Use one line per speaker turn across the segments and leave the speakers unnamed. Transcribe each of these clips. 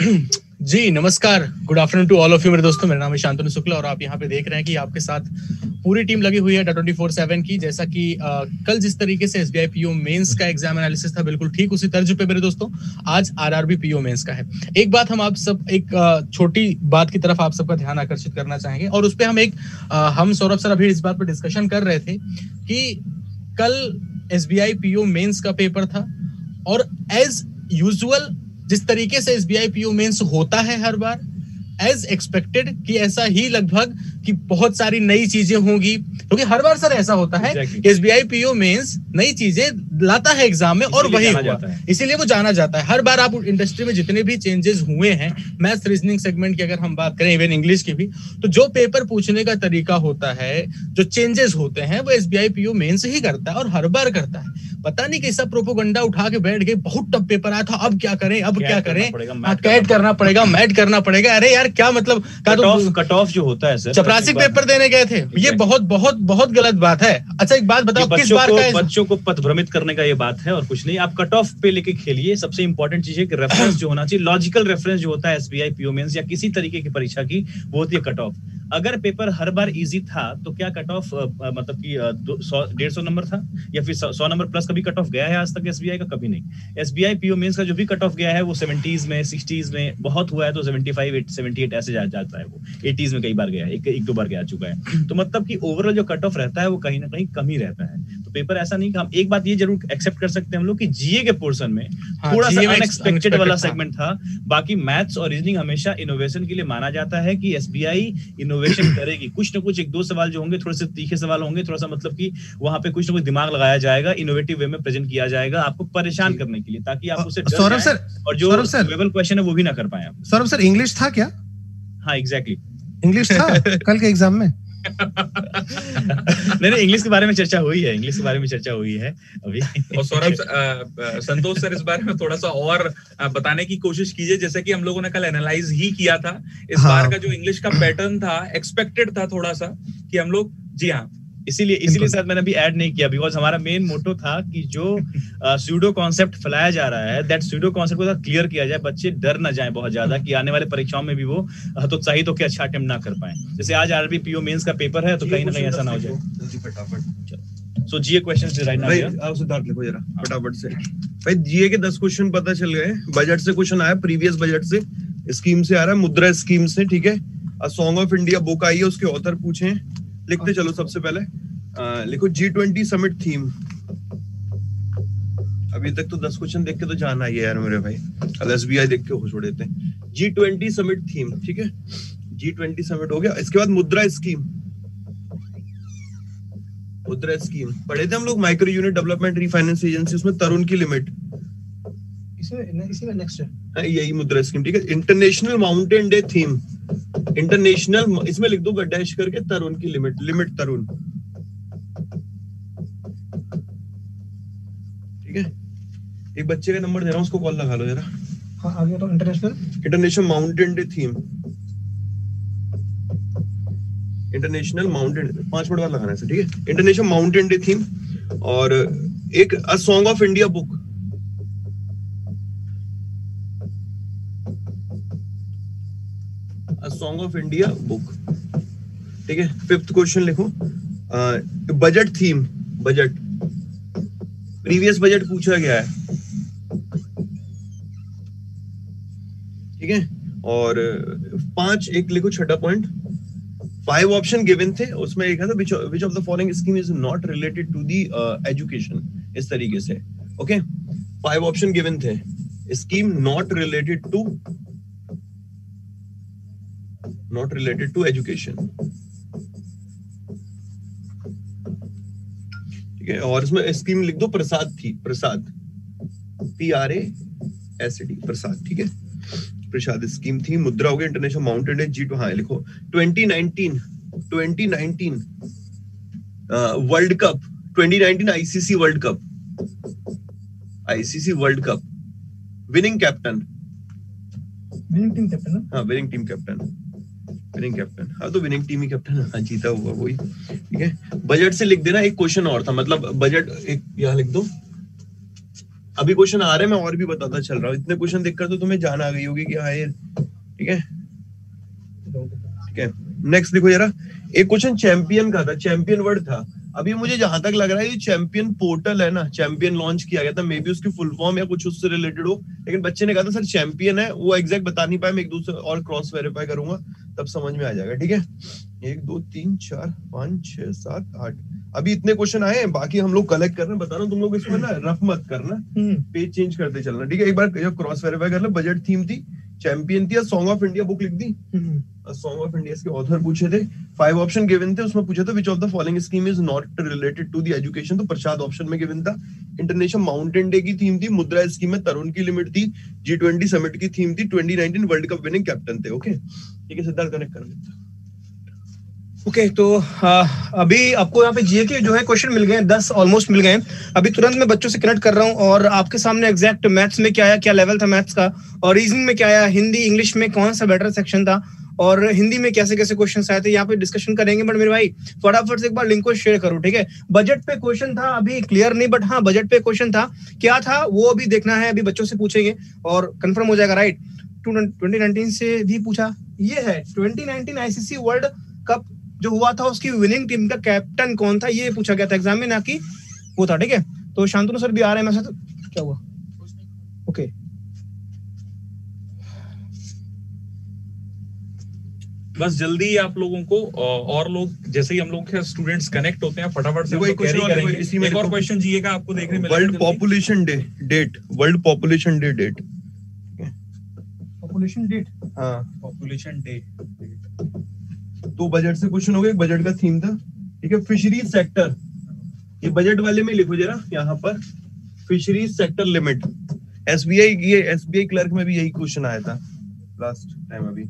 जी नमस्कार। Good afternoon to all of you मेरे दोस्तों। मेरा नाम है शांतनु शुक्ला और आप यहाँ पे देख रहे हैं कि आपके साथ पूरी टीम लगी हुई है ट्वेंटी फोर सेवन की। जैसा कि आ, कल जिस तरीके से S B I PO mains का एग्ज़ाम एनालिसिस था बिल्कुल ठीक उसी तर्ज पे मेरे दोस्तों। आज R R B PO mains का है। एक बात हम आप सब एक छोटी बात की तरफ़ आप सबका ध्यान आकर्षित करना चाहेंगे और उस पर हम एक आ, हम सौरभ सर अभी इस बात पर डिस्कशन कर रहे थे कि कल S B I PO mains का पेपर था और एज यूजुअल जिस तरीके से S B I P PO mains होता है हर बार? एज एक्सपेक्टेड कि ऐसा ही लगभग कि बहुत सारी नई चीज़ें होंगी। क्योंकि हर बार सर ऐसा होता है S B I PO mains नई चीज़ें लाता है एग्ज़ाम में और वही हुआ। इसीलिए वो जाना जाता है। हर बार आप इंडस्ट्री में जितने भी चेंजेस हुए हैं मैथ्स रीजनिंग सेगमेंट की अगर हम बात करें इवन इंग्लिश की भी तो जो पेपर पूछने का तरीका होता है जो चेंजेस होते हैं वो S B I PO mains ही करता है और हर बार करता है। पता नहीं कैसा प्रोपोगंडा उठा के बैठ गए बहुत टफ पेपर आया था अब क्या करें अब क्या करें? कैट करना पड़ेगा। मैट करना पड़ेगा। अरे यार क्या मतलब
कट ऑफ़ जो होता है
सर चपरासी पेपर देने गए थे ये बहुत बहुत बहुत गलत बात है। अच्छा एक बात बताओ किस बार
का बच्चों को पथ भ्रमित करने का ये बात है और कुछ नहीं। आप कट ऑफ़ पे लेके खेलिए। सबसे इंपॉर्टेंट चीज़ है कि रेफरेंस जो होना चाहिए लॉजिकल रेफरेंस जो होता है एसबीआई पीओ मेंस या किसी तरीके की परीक्षा की वो होती है कट ऑफ़ अगर पेपर हर बार इजी था तो क्या कट ऑफ़ मतलब कि डेढ़ सौ नंबर था? या फिर सौ नंबर प्लस कभी कट ऑफ़ गया है आज तक एसबीआई का? कभी नहीं। एसबीआई पीओ मेंस का जो भी कट ऑफ़ गया है वो सेवेंटीज में सिक्सटीज में बहुत हुआ है तो सेवेंटी फाइव सेवेंटी एट ऐसे जा, जाता है वो। एटीज में कई बार गया है एक, एक दो बार गया चुका है। तो मतलब कि ओवरऑल जो कट ऑफ़ रहता है वो कहीं ना कहीं कम ही रहता है। तो पेपर ऐसा नहीं हम एक बात ये ज़रूर एक्सेप्ट कर सकते हैं हम लोग कि जीए के पोर्सन में हाँ, थोड़ा सा अनएक्सपेक्टेड वाला सेगमेंट था। बाकी मैथ्स और रीजनिंग हमेशा इनोवेशन के लिए माना जाता है कि एसबीआई इनोवेशन करेगी। कुछ ना कुछ एक दो सवाल जो होंगे थोड़े से तीखे सवाल होंगे थोड़ा सा मतलब कि वहाँ पे कुछ ना कुछ दिमाग लगाया जाएगा इनोवेटिव वे में प्रेजेंट किया जाएगा आपको परेशान करने के लिए ताकि आप उसे
सौरभ सर
और जो क्वेश्चन है वो भी ना कर पाए
सौरभ सर इंग्लिश था क्या?
हाँ एग्जैक्टली
इंग्लिश था कल के एग्ज़ाम में?
नहीं नहीं इंग्लिश के बारे में चर्चा हुई है इंग्लिश के बारे में चर्चा हुई है अभी।
और सौरभ संतोष सर इस बारे में थोड़ा सा और बताने की कोशिश कीजिए जैसे कि हम लोगों ने कल एनालाइज ही किया था। इस हाँ। बार का जो इंग्लिश का पैटर्न था एक्सपेक्टेड था थोड़ा सा कि हम लोग जी हाँ
इसीलिए इसीलिए शायद मैंने अभी ऐड नहीं किया बिकॉज़ हमारा मेन मोटो था कि जो स्यूडो कॉन्सेप्ट फैलाया जा रहा है दैट स्यूडो कॉन्सेप्ट को क्लियर किया जाए बच्चे डर ना जाए बहुत ज़्यादा कि आने वाले परीक्षाओं में भी वो तो सही तो अच्छा अटेम्प्ट ना कर पाए। जैसे आज आरबी पीओ मेंस का पेपर है तो कहीं ना कहीं ऐसा ना हो जाए। So GA question right now
जरा फटाफट से। भाई जीए के 10 क्वेश्चन पता चल गए बजट से क्वेश्चन आया प्रीवियस बजट से। स्कीम से आ रहा है मुद्रा स्कीम से ठीक है? सॉन्ग ऑफ़ इंडिया बुक आई है उसके ऑथर पूछे। लिखते चलो सबसे पहले। लिखो जी ट्वेंटी समिट थीम अभी तक तो दस क्वेश्चन देख के तो जाना ही है यार मेरे भाई। कल एस बी आई देख के हो छोड़ देते हैं जी ट्वेंटी समिट थीम ठीक है? जी ट्वेंटी समिट हो गया। इसके बाद मुद्रा स्कीम मुद्रा स्कीम पढ़े थे हम लोग micro unit development refinance agency उसमें तरुण की लिमिट हाँ, यही मुद्रा स्कीम ठीक है? International mountain day theme international इसमें लिख दो डैश करके तरुण की लिमिट लिमिट तरुण। ठीक है? एक बच्चे का नंबर दे रहा हूँ उसको कॉल लगा लो जरा।
हाँ आगे तो international
international mountain day theme. International mountain पाँच मिनट बाद लगाना है ठीक है? इंटरनेशनल माउंटेन डे थीम और एक अ song of India book. Song of India book ठीक है? फिफ्थ क्वेश्चन लिखो। Budget theme budget previous budget पूछा गया है। ठीक है? और, पाँच, एक लिखो, छठा पॉइंट फाइव ऑप्शन गिवन थे, उसमें लिखा था which of the following scheme is not related to the education इस तरीके से। ओके फाइव ऑप्शन गिवन थे। Scheme not related to not related to education है? और इसमें स्कीम लिख दो प्रसाद थी Prasad. P R A S D Prasad ठीक है? प्रसाद स्कीम थी मुद्रा हो गया इंटरनेशनल माउंटेन जी टू हाँ लिखो. 2019 2019 world cup 2019 ICC world cup ICC world cup winning captain
winning team captain
हाँ winning team captain winning captain हाँ तो विनिंग टीम ही कैप्टन हाँ। जीता हुआ वही ठीक है? बजट से लिख देना, एक क्वेश्चन और था। मतलब बजट एक यहाँ लिख दो। अभी क्वेश्चन आ रहे हैं, मैं और भी बताता चल रहा हूँ। इतने क्वेश्चन देखकर तो तुम्हें जान आ गई होगी कि हाँ ये ठीक है? ठीक है? नेक्स्ट देखो जरा। एक क्वेश्चन चैंपियन का था। चैंपियन वर्ड था। अभी मुझे जहाँ तक लग रहा है ये चैंपियन पोर्टल है ना चैंपियन लॉन्च किया गया था मे बी उसकी फुल फॉर्म या कुछ उससे रिलेटेड हो लेकिन बच्चे ने कहा था सर चैंपियन है वो एग्जैक्ट बता नहीं पाया मैं एक दूसरे और क्रॉस वेरीफाई करूँगा तब समझ में आ जाएगा ठीक है? एक दो तीन चार पाँच छह सात आठ। अभी इतने क्वेश्चन आए हैं बाकी हम लोग कलेक्ट कर रहे हैं बता रहा हूँ तुम लोग इसमें ना रफ मत करना पेज चेंज करते चलना ठीक है? एक बार क्रॉस वेरीफाई कर लो बजट थीम थी चैंपियन थी सॉन्ग ऑफ़ इंडिया बुक लिख दी। सॉन्ग ऑफ़ इंडिया के ऑथर पूछे थे। फाइव ऑप्शन गिवन थे उसमें पूछा था which of the following scheme is not related to the education तो प्रसाद ऑप्शन में गिवन था। इंटरनेशनल माउंटेन डे की थीम थी मुद्रा स्कीम में तरुण की लिमिट थी जी ट्वेंटी समिट की थीम थी twenty nineteen world cup winning captain थे ओके ठीक है सिद्धार्थ कनेक्ट कर।
ओके okay, तो आ, अभी आपको यहाँ पे जीए के जो है क्वेश्चन मिल गए हैं दस ऑलमोस्ट मिल गए हैं। अभी तुरंत मैं बच्चों से कनेक्ट कर रहा हूँ और आपके सामने एग्जैक्ट मैथ्स में क्या आया क्या लेवल था मैथ्स का और रीजनिंग में क्या आया हिंदी इंग्लिश में कौन सा बेटर सेक्शन था और हिंदी में कैसे कैसे क्वेश्चन आए थे यहाँ पे डिस्कशन करेंगे। बट मेरे भाई फटाफट से एक बार लिंक को शेयर करो ठीक है? बजट पे क्वेश्चन था अभी क्लियर नहीं बट हाँ बजट पे क्वेश्चन था। क्या था वो अभी देखना है अभी बच्चों से पूछेंगे और कंफर्म हो जाएगा राइट ट्वेंटी से भी पूछा ये है। ट्वेंटी आईसीसी वर्ल्ड कप जो हुआ था उसकी विनिंग टीम का कैप्टन कौन था ये पूछा गया था एग्ज़ाम में ना कि वो था ठीक है? तो शांतनु सर भी आ रहे हैं मैसेज क्या हुआ? ओके
बस जल्दी आप लोगों को और लोग जैसे ही हम लोग के स्टूडेंट्स कनेक्ट होते हैं फटाफट से हम कैरी करेंगे। इसी में एक और क्वेश्चन जीए का आपको देखने में
world population day date world population day date
population date
हाँ। पॉपुलेशन डे
तो बजट से क्वेश्चन हो गया बजट का थीम था, ठीक है? फिशरीज सेक्टर ये बजट वाले में लिखो जरा, यहाँ पर फिशरीज सेक्टर लिमिट एसबीआई ये एसबीआई क्लर्क में भी यही क्वेश्चन आया था लास्ट टाइम अभी।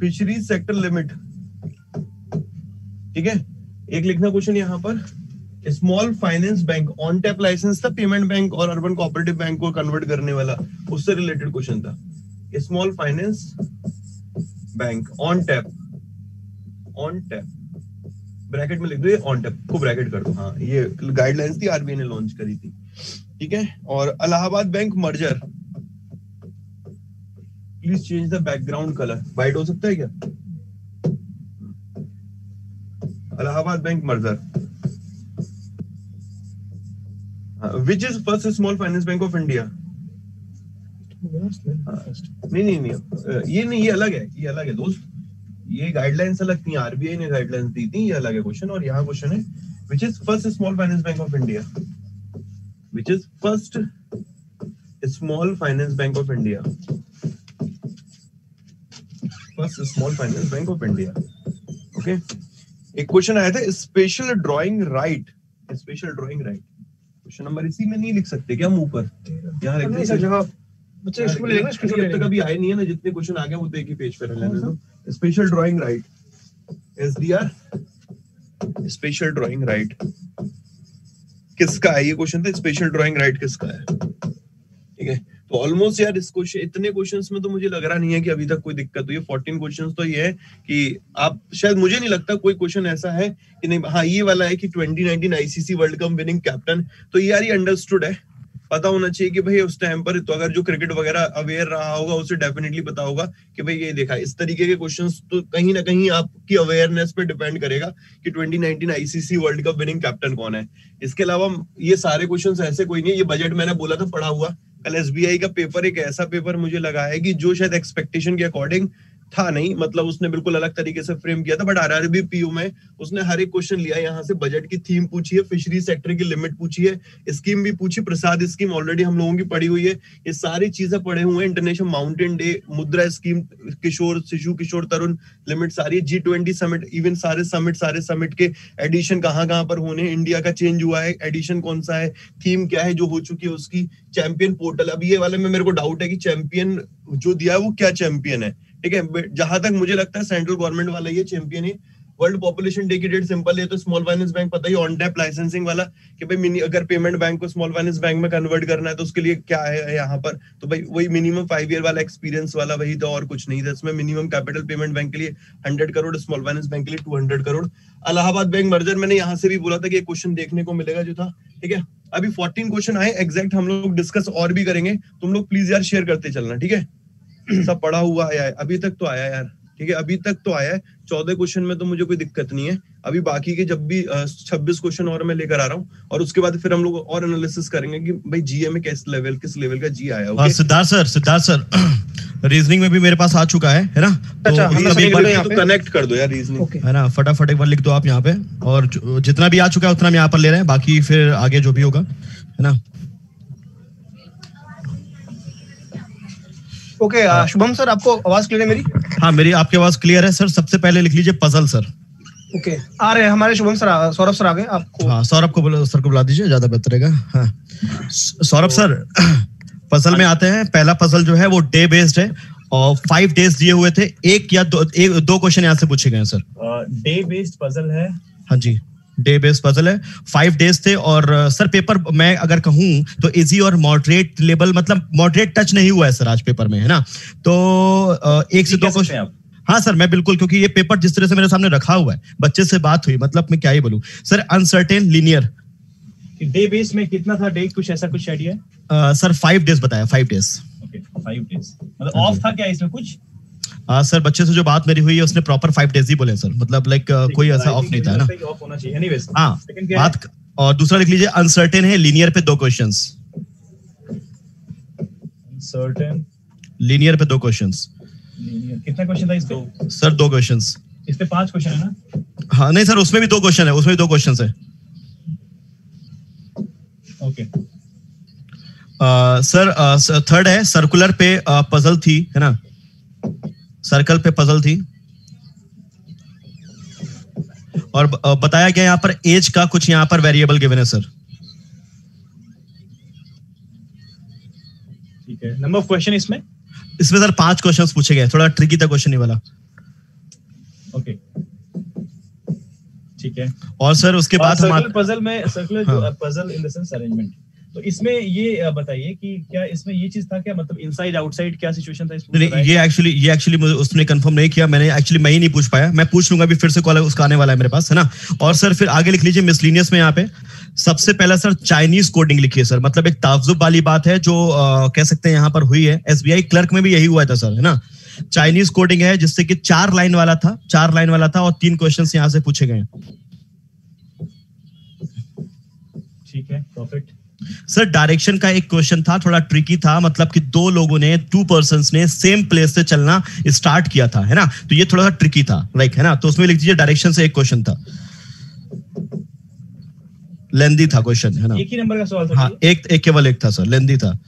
फिशरीज सेक्टर लिमिट ठीक है? एक लिखना क्वेश्चन यहाँ पर small finance bank on tap licence था पेमेंट बैंक और अर्बन कोऑपरेटिव बैंक को कन्वर्ट करने वाला, उससे रिलेटेड क्वेश्चन था। Small finance bank on tap on tap bracket में लिख दो ये ऑन टैप को ब्रैकेट कर दो। हाँ ये गाइडलाइंस थी आरबीआई ने लॉन्च करी थी। ठीक है? और Allahabad bank merger please change the background colour white हो सकता है क्या? Allahabad bank merger which is first small finance bank of India नहीं नहीं नहीं ये नहीं ये अलग है ये अलग है दोस्त। ये गाइडलाइंस अलग थी आरबीआई ने गाइडलाइंस दी थी ये अलग है क्वेश्चन और यहाँ क्वेश्चन है which is first small finance bank of India which is first small finance bank of India first small finance bank of India okay एक क्वेश्चन आया था special drawing right special drawing right question number इसी में नहीं लिख सकते क्या हम ऊपर? यहाँ लिख जगह बच्चे इसको ले लेना स्क्रीनशॉट ले लेना अभी आए नहीं है ना जितने क्वेश्चन आ गए वो तो एक ही पेज पे रहने दो। Special drawing right SDR special drawing right किसका है ये क्वेश्चन था स्पेशल ड्राइंग राइट किसका है? ठीक है? तो ऑलमोस्ट यार इस क्वेश्चन इतने क्वेश्चंस में तो मुझे लग रहा नहीं है कि अभी तक कोई दिक्कत हुई है। फोर्टीन क्वेश्चंस तो ये है कि आप, शायद मुझे नहीं लगता कोई क्वेश्चन ऐसा है कि नहीं हाँ ये वाला है कि 2019 ICC world cup winning captain तो यार ये अंडरस्टूड है। पता होना चाहिए कि भाई उस टाइम पर तो अगर जो क्रिकेट वगैरह अवेयर रहा होगा, उसे डेफिनेटली पता होगा कि भाई ये देखा। इस तरीके के क्वेश्चन तो कहीं ना कहीं आपकी अवेयरनेस पे डिपेंड करेगा कि 2019 ICC world cup winning captain कौन है। इसके अलावा ये सारे क्वेश्चन ऐसे कोई नहीं ये बजट मैंने बोला था, पढ़ा हुआ। कल एसबीआई का पेपर एक ऐसा पेपर मुझे लगा है कि जो शायद एक्सपेक्टेशन के अकॉर्डिंग था नहीं मतलब उसने बिल्कुल अलग तरीके से फ्रेम किया था बट आरआरबी पीयू में उसने हर एक क्वेश्चन लिया, यहाँ से बजट की थीम पूछी है फिशरी सेक्टर की लिमिट पूछी है स्कीम भी पूछी प्रसाद स्कीम ऑलरेडी हम लोगों की पड़ी हुई है, ये सारी चीज़ें पड़े हुए हैं international mountain day Mudra scheme Kishor, Shishu, Kishor, Tarun limit सारी जी ट्वेंटी समिट इवन सारे समिट सारे समिट के एडिशन कहाँ कहाँ पर होने इंडिया का चेंज हुआ है एडिशन कौन सा है थीम क्या है जो हो चुकी है उसकी चैंपियन पोर्टल अब ये वाले में मेरे को डाउट है कि चैंपियन जो दिया है वो क्या चैंपियन है? ठीक है जहाँ तक मुझे लगता है सेंट्रल गवर्नमेंट वाला ये चैंपियन है वर्ल्ड पॉपुलेशन डे की डेट सिंपल है तो स्मॉल फाइनेंस बैंक पता ही ऑन डेप लाइसेंसिंग वाला कि भाई मिनी अगर पेमेंट बैंक को स्मॉल फाइनेंस बैंक में कन्वर्ट करना है तो उसके लिए क्या है यहाँ पर? तो भाई वही मिनिमम फाइव ईयर वाला एक्सपीरियंस वाला वही था और कुछ नहीं था इसमें। मिनिमम कैपिटल पेमेंट बैंक के लिए hundred crore small finance bank के लिए two hundred crore Allahabad bank merger मैंने यहाँ से भी बोला था कि क्वेश्चन देखने को मिलेगा जो था, ठीक है? अभी फोर्टीन क्वेश्चन आए एग्जैक्ट हम लोग डिस्कस और भी करेंगे। तुम लोग प्लीज़ यार शेयर करते चलना, ठीक है? सब पढ़ा हुआ आया है। अभी तक तो आया यार। ठीक है अभी तक तो आया है। चौदह क्वेश्चन में तो मुझे कोई दिक्कत नहीं है। अभी बाकी के जब भी छब्बीस क्वेश्चन और मैं लेकर आ रहा हूँ। और उसके बाद फिर हम लोग और एनालिसिस करेंगे कि भाई जीए में किस लेवल किस लेवल का जी आया
हाँ, Siddharth sir Siddharth sir. Reasoning में भी मेरे पास आ चुका है है ना? तो
अच्छा, यहाँ पे-
कनेक्ट कर दो यार रीजनिंग
है ना फटाफट एक बार लिख दो आप यहाँ पे। और जितना भी आ चुका है उतना हम यहाँ पर ले रहे हैं। बाकी फिर आगे जो भी होगा है ना?
ओके आ, शुभम सर आपको आवाज़ क्लियर है मेरी?
हाँ मेरी आपकी आवाज़ क्लियर है सर। सबसे पहले लिख लीजिए पजल सर।
ओके आ रहे हैं हमारे शुभम सर सौरभ सर आ गए आपको
हाँ सौरभ को बुला सर को बुला दीजिए ज़्यादा बेहतर रहेगा। हाँ। सौरभ सर पजल में आते हैं। पहला पजल जो है वो डे बेस्ड है और फाइव डेज़ दिए हुए थे। एक या दो एक दो क्वेश्चन यहाँ से पूछे गए हैं सर।
डे बेस्ड पजल है।
हाँ जी। डे बेस्ड पजल है। फाइव डेज़ थे और सर पेपर मैं अगर कहूँ तो इजी और मॉडरेट लेवल मतलब मॉडरेट टच नहीं हुआ है सर आज पेपर में है ना? तो एक से दो क्वेश्चन
हाँ
सर मैं बिल्कुल क्योंकि ये पेपर जिस तरह से मेरे सामने रखा हुआ है बच्चे से बात हुई मतलब मैं क्या ही बोलूँ। Sir uncertain linear
day base में कितना था डे कुछ ऐसा कुछ आइडिया
सर फाइव डेज़ बताया five days
okay five days मतलब ऑफ़ था क्या इसमें कुछ?
सर बच्चे से जो बात मेरी हुई है उसने प्रॉपर फाइव डेज़ ही बोले सर। मतलब लाइक कोई ऐसा ऑफ़ नहीं था ना?
ऑफ़ होना चाहिए।
हाँ
है?
बात और दूसरा लिख लीजिए अनसर्टेन है लीनियर पे दो क्वेश्चन
सर्टेन
लीनियर पे दो क्वेश्चंस
कितना क्वेश्चन था इस पे
सर दो क्वेश्चंस
इस पे पाँच क्वेश्चन है ना?
हाँ नहीं सर उसमें भी दो क्वेश्चन है उसमें भी दो क्वेश्चन है।
ओके
सर थर्ड है सर्कुलर पे पजल थी है ना? सर्कल पे पजल थी। और बताया गया यहाँ पर एज का कुछ यहाँ पर वेरिएबल गिवन है सर
ठीक है। नंबर ऑफ़ क्वेश्चन इसमें?
इसमें सर पाँच क्वेश्चंस पूछे गए। थोड़ा ट्रिकी था क्वेश्चन ये वाला।
ओके ठीक है।
और सर उसके बाद
पजल में सर्कुलर
हाँ।
Puzzle in the sense arrangement तो इसमें ये बताइए कि क्या इसमें ये चीज़ था क्या? मतलब इनसाइड आउटसाइड क्या सिचुएशन था इसमें
ये एक्चुअली ये एक्चुअली मुझे उसने कंफर्म नहीं किया। मैंने एक्चुअली मैं ही नहीं पूछ पाया। मैं पूछ लूँगा अभी फिर से कॉल उसका आने वाला है मेरे पास है ना? और सर फिर आगे लिख लीजिए मिसलिनियस में यहाँ पे। सबसे पहला सर चाइनीज़ कोडिंग लिखिए सर। मतलब एक ताजुब वाली बात है जो अ, कह सकते हैं यहाँ पर हुई है। एसबीआई क्लर्क में भी यही हुआ था सर है ना? चाइनीज़ कोडिंग है जिससे कि चार लाइन वाला था चार लाइन वाला था और तीन क्वेश्चन यहाँ से पूछे गए
ठीक है परफेक्ट
सर डायरेक्शन का एक क्वेश्चन था थोड़ा ट्रिकी था मतलब कि दो लोगों ने टू पर्सन ने सेम प्लेस से चलना स्टार्ट किया था है ना? तो ये थोड़ा सा ट्रिकी था लाइक है ना? तो उसमें लिख दीजिए डायरेक्शन से एक क्वेश्चन था। लेंदी था क्वेश्चन है ना?
एक ही नंबर का सवाल था
हाँ एक एक केवल एक था सर लेंदी था।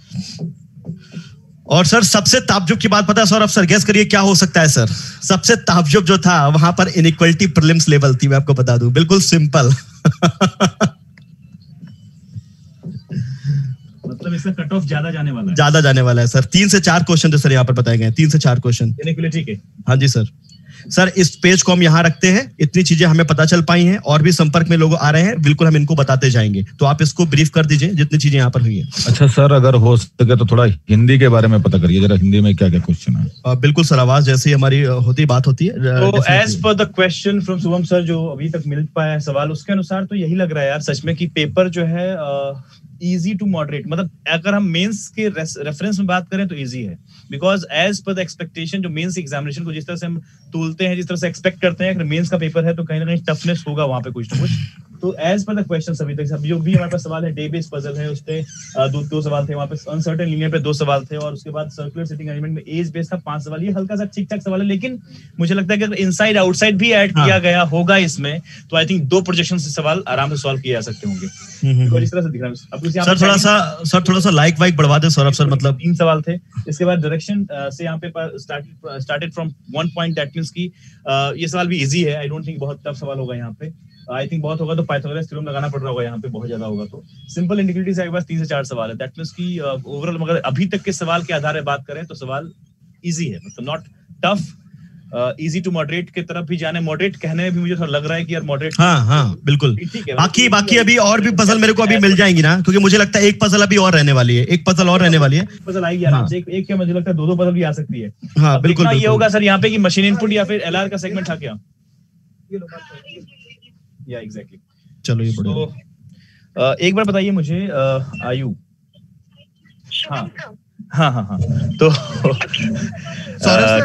और सर सबसे ताज्जुब की बात पता है सौरभ सर गेस करिए क्या हो सकता है सर सबसे ताज्जुब जो था वहाँ पर इनइक्वलिटी प्रीलिम्स लेवल थी मैं आपको बता दूँ। बिल्कुल सिंपल
मतलब इसका कट ऑफ़ ज़्यादा जाने वाला है।
ज़्यादा जाने वाला है सर। तीन से चार क्वेश्चन थे सर यहाँ पर बताए गए तीन से चार क्वेश्चन
इनइक्वलिटी के
हाँ। जी सर। सर इस पेज को हम यहाँ रखते हैं। इतनी चीज़ें हमें पता चल पाई हैं और भी संपर्क में लोग आ रहे हैं। बिल्कुल हम इनको बताते जाएँगे। तो आप इसको ब्रीफ कर दीजिए जितनी चीज़ें यहाँ पर हुई है।
अच्छा सर अगर हो सके तो थोड़ा हिंदी के बारे में पता करिए। जरा हिंदी में क्या क्या क्वेश्चन है।
अ, बिल्कुल सर आवाज़ जैसी हमारी होती बात होती है
तो as per the question from Shubham sir जो अभी तक मिल पाया है सवाल उसके अनुसार तो यही लग रहा है यार सच में कि पेपर जो है इजी टू मॉडरेट मतलब अगर हम मेंस के रेफरेंस में बात करें तो इजी है। Because as per the expectation जो मेंस एग्जामिनेशन को जिस तरह से हम तूलते हैं जिस तरह से एक्सपेक्ट करते हैं अगर मेंस का पेपर है तो कहीं ना कहीं टफनेस होगा वहाँ पे कुछ ना कुछ। तो एज पर द क्वेश्चन अभी तक जो भी हमारे पास सवाल है डे बेस्ड पजल है उसपे अ, दो दो सवाल थे वहाँ पे अनसर्टेन लीनियर पे दो सवाल थे और उसके बाद सर्कुलर सिटिंग अरेंजमेंट में एज बेस्ड था पाँच सवाल। ये हल्का सा ठीक ठाक सवाल है लेकिन मुझे लगता है कि अगर इनसाइड आउटसाइड भी ऐड
हाँ।
किया गया होगा इसमें तो आई थिंक दो प्रोजेक्शन से सवाल आराम से सॉल्व किए जा सकते होंगे।
Hmm, hmm,
because
hmm.
इस तरह से दिख रहा है।
सर थोड़ा सा सर थोड़ा सा लाइक वाइक बढ़वा दे सौरभ सर मतलब
तीन सवाल थे। इसके बाद डायरेक्शन से यहाँ पे started from one point that means की। uh, ये सवाल भी इजी है। आई डोंट थिंक बहुत टफ सवाल होगा यहाँ पे। आई थिंक बहुत होगा तो पाइथागोरस थ्योरम लगाना पड़ रहा होगा यहाँ पे बहुत ज़्यादा होगा तो। सिंपल इंटीग्रिटी से तीन से चार सवाल है। दैट मींस की ओवरऑल मगर अभी तक के सवाल के आधार पर बात करें तो सवाल इजी है। मतलब not tough easy to moderate की तरफ़ भी जाने मॉडरेट कहने में भी मुझे थोड़ा लग रहा है कि यार मॉडरेट
हाँ हाँ बिल्कुल। बाकी बाकी अभी और भी पजल मेरे को अभी मिल जाएँगी ना क्योंकि मुझे लगता है एक पजल अभी और रहने वाली है एक पजल और रहने वाली है।
पजल आएगी आराम एक एक क्या मुझे लगता है दो दो पजल भी आ सकती है।
हाँ बिल्कुल
ये होगा सर यहाँ पे कि मशीन इनपुट या फिर एलआर का सेगमेंट था क्या? या एग्जैक्टली
चलो ये
तो
बढ़िया
एक बार बताइए मुझे आयु। हाँ। हाँ हाँ हाँ। तो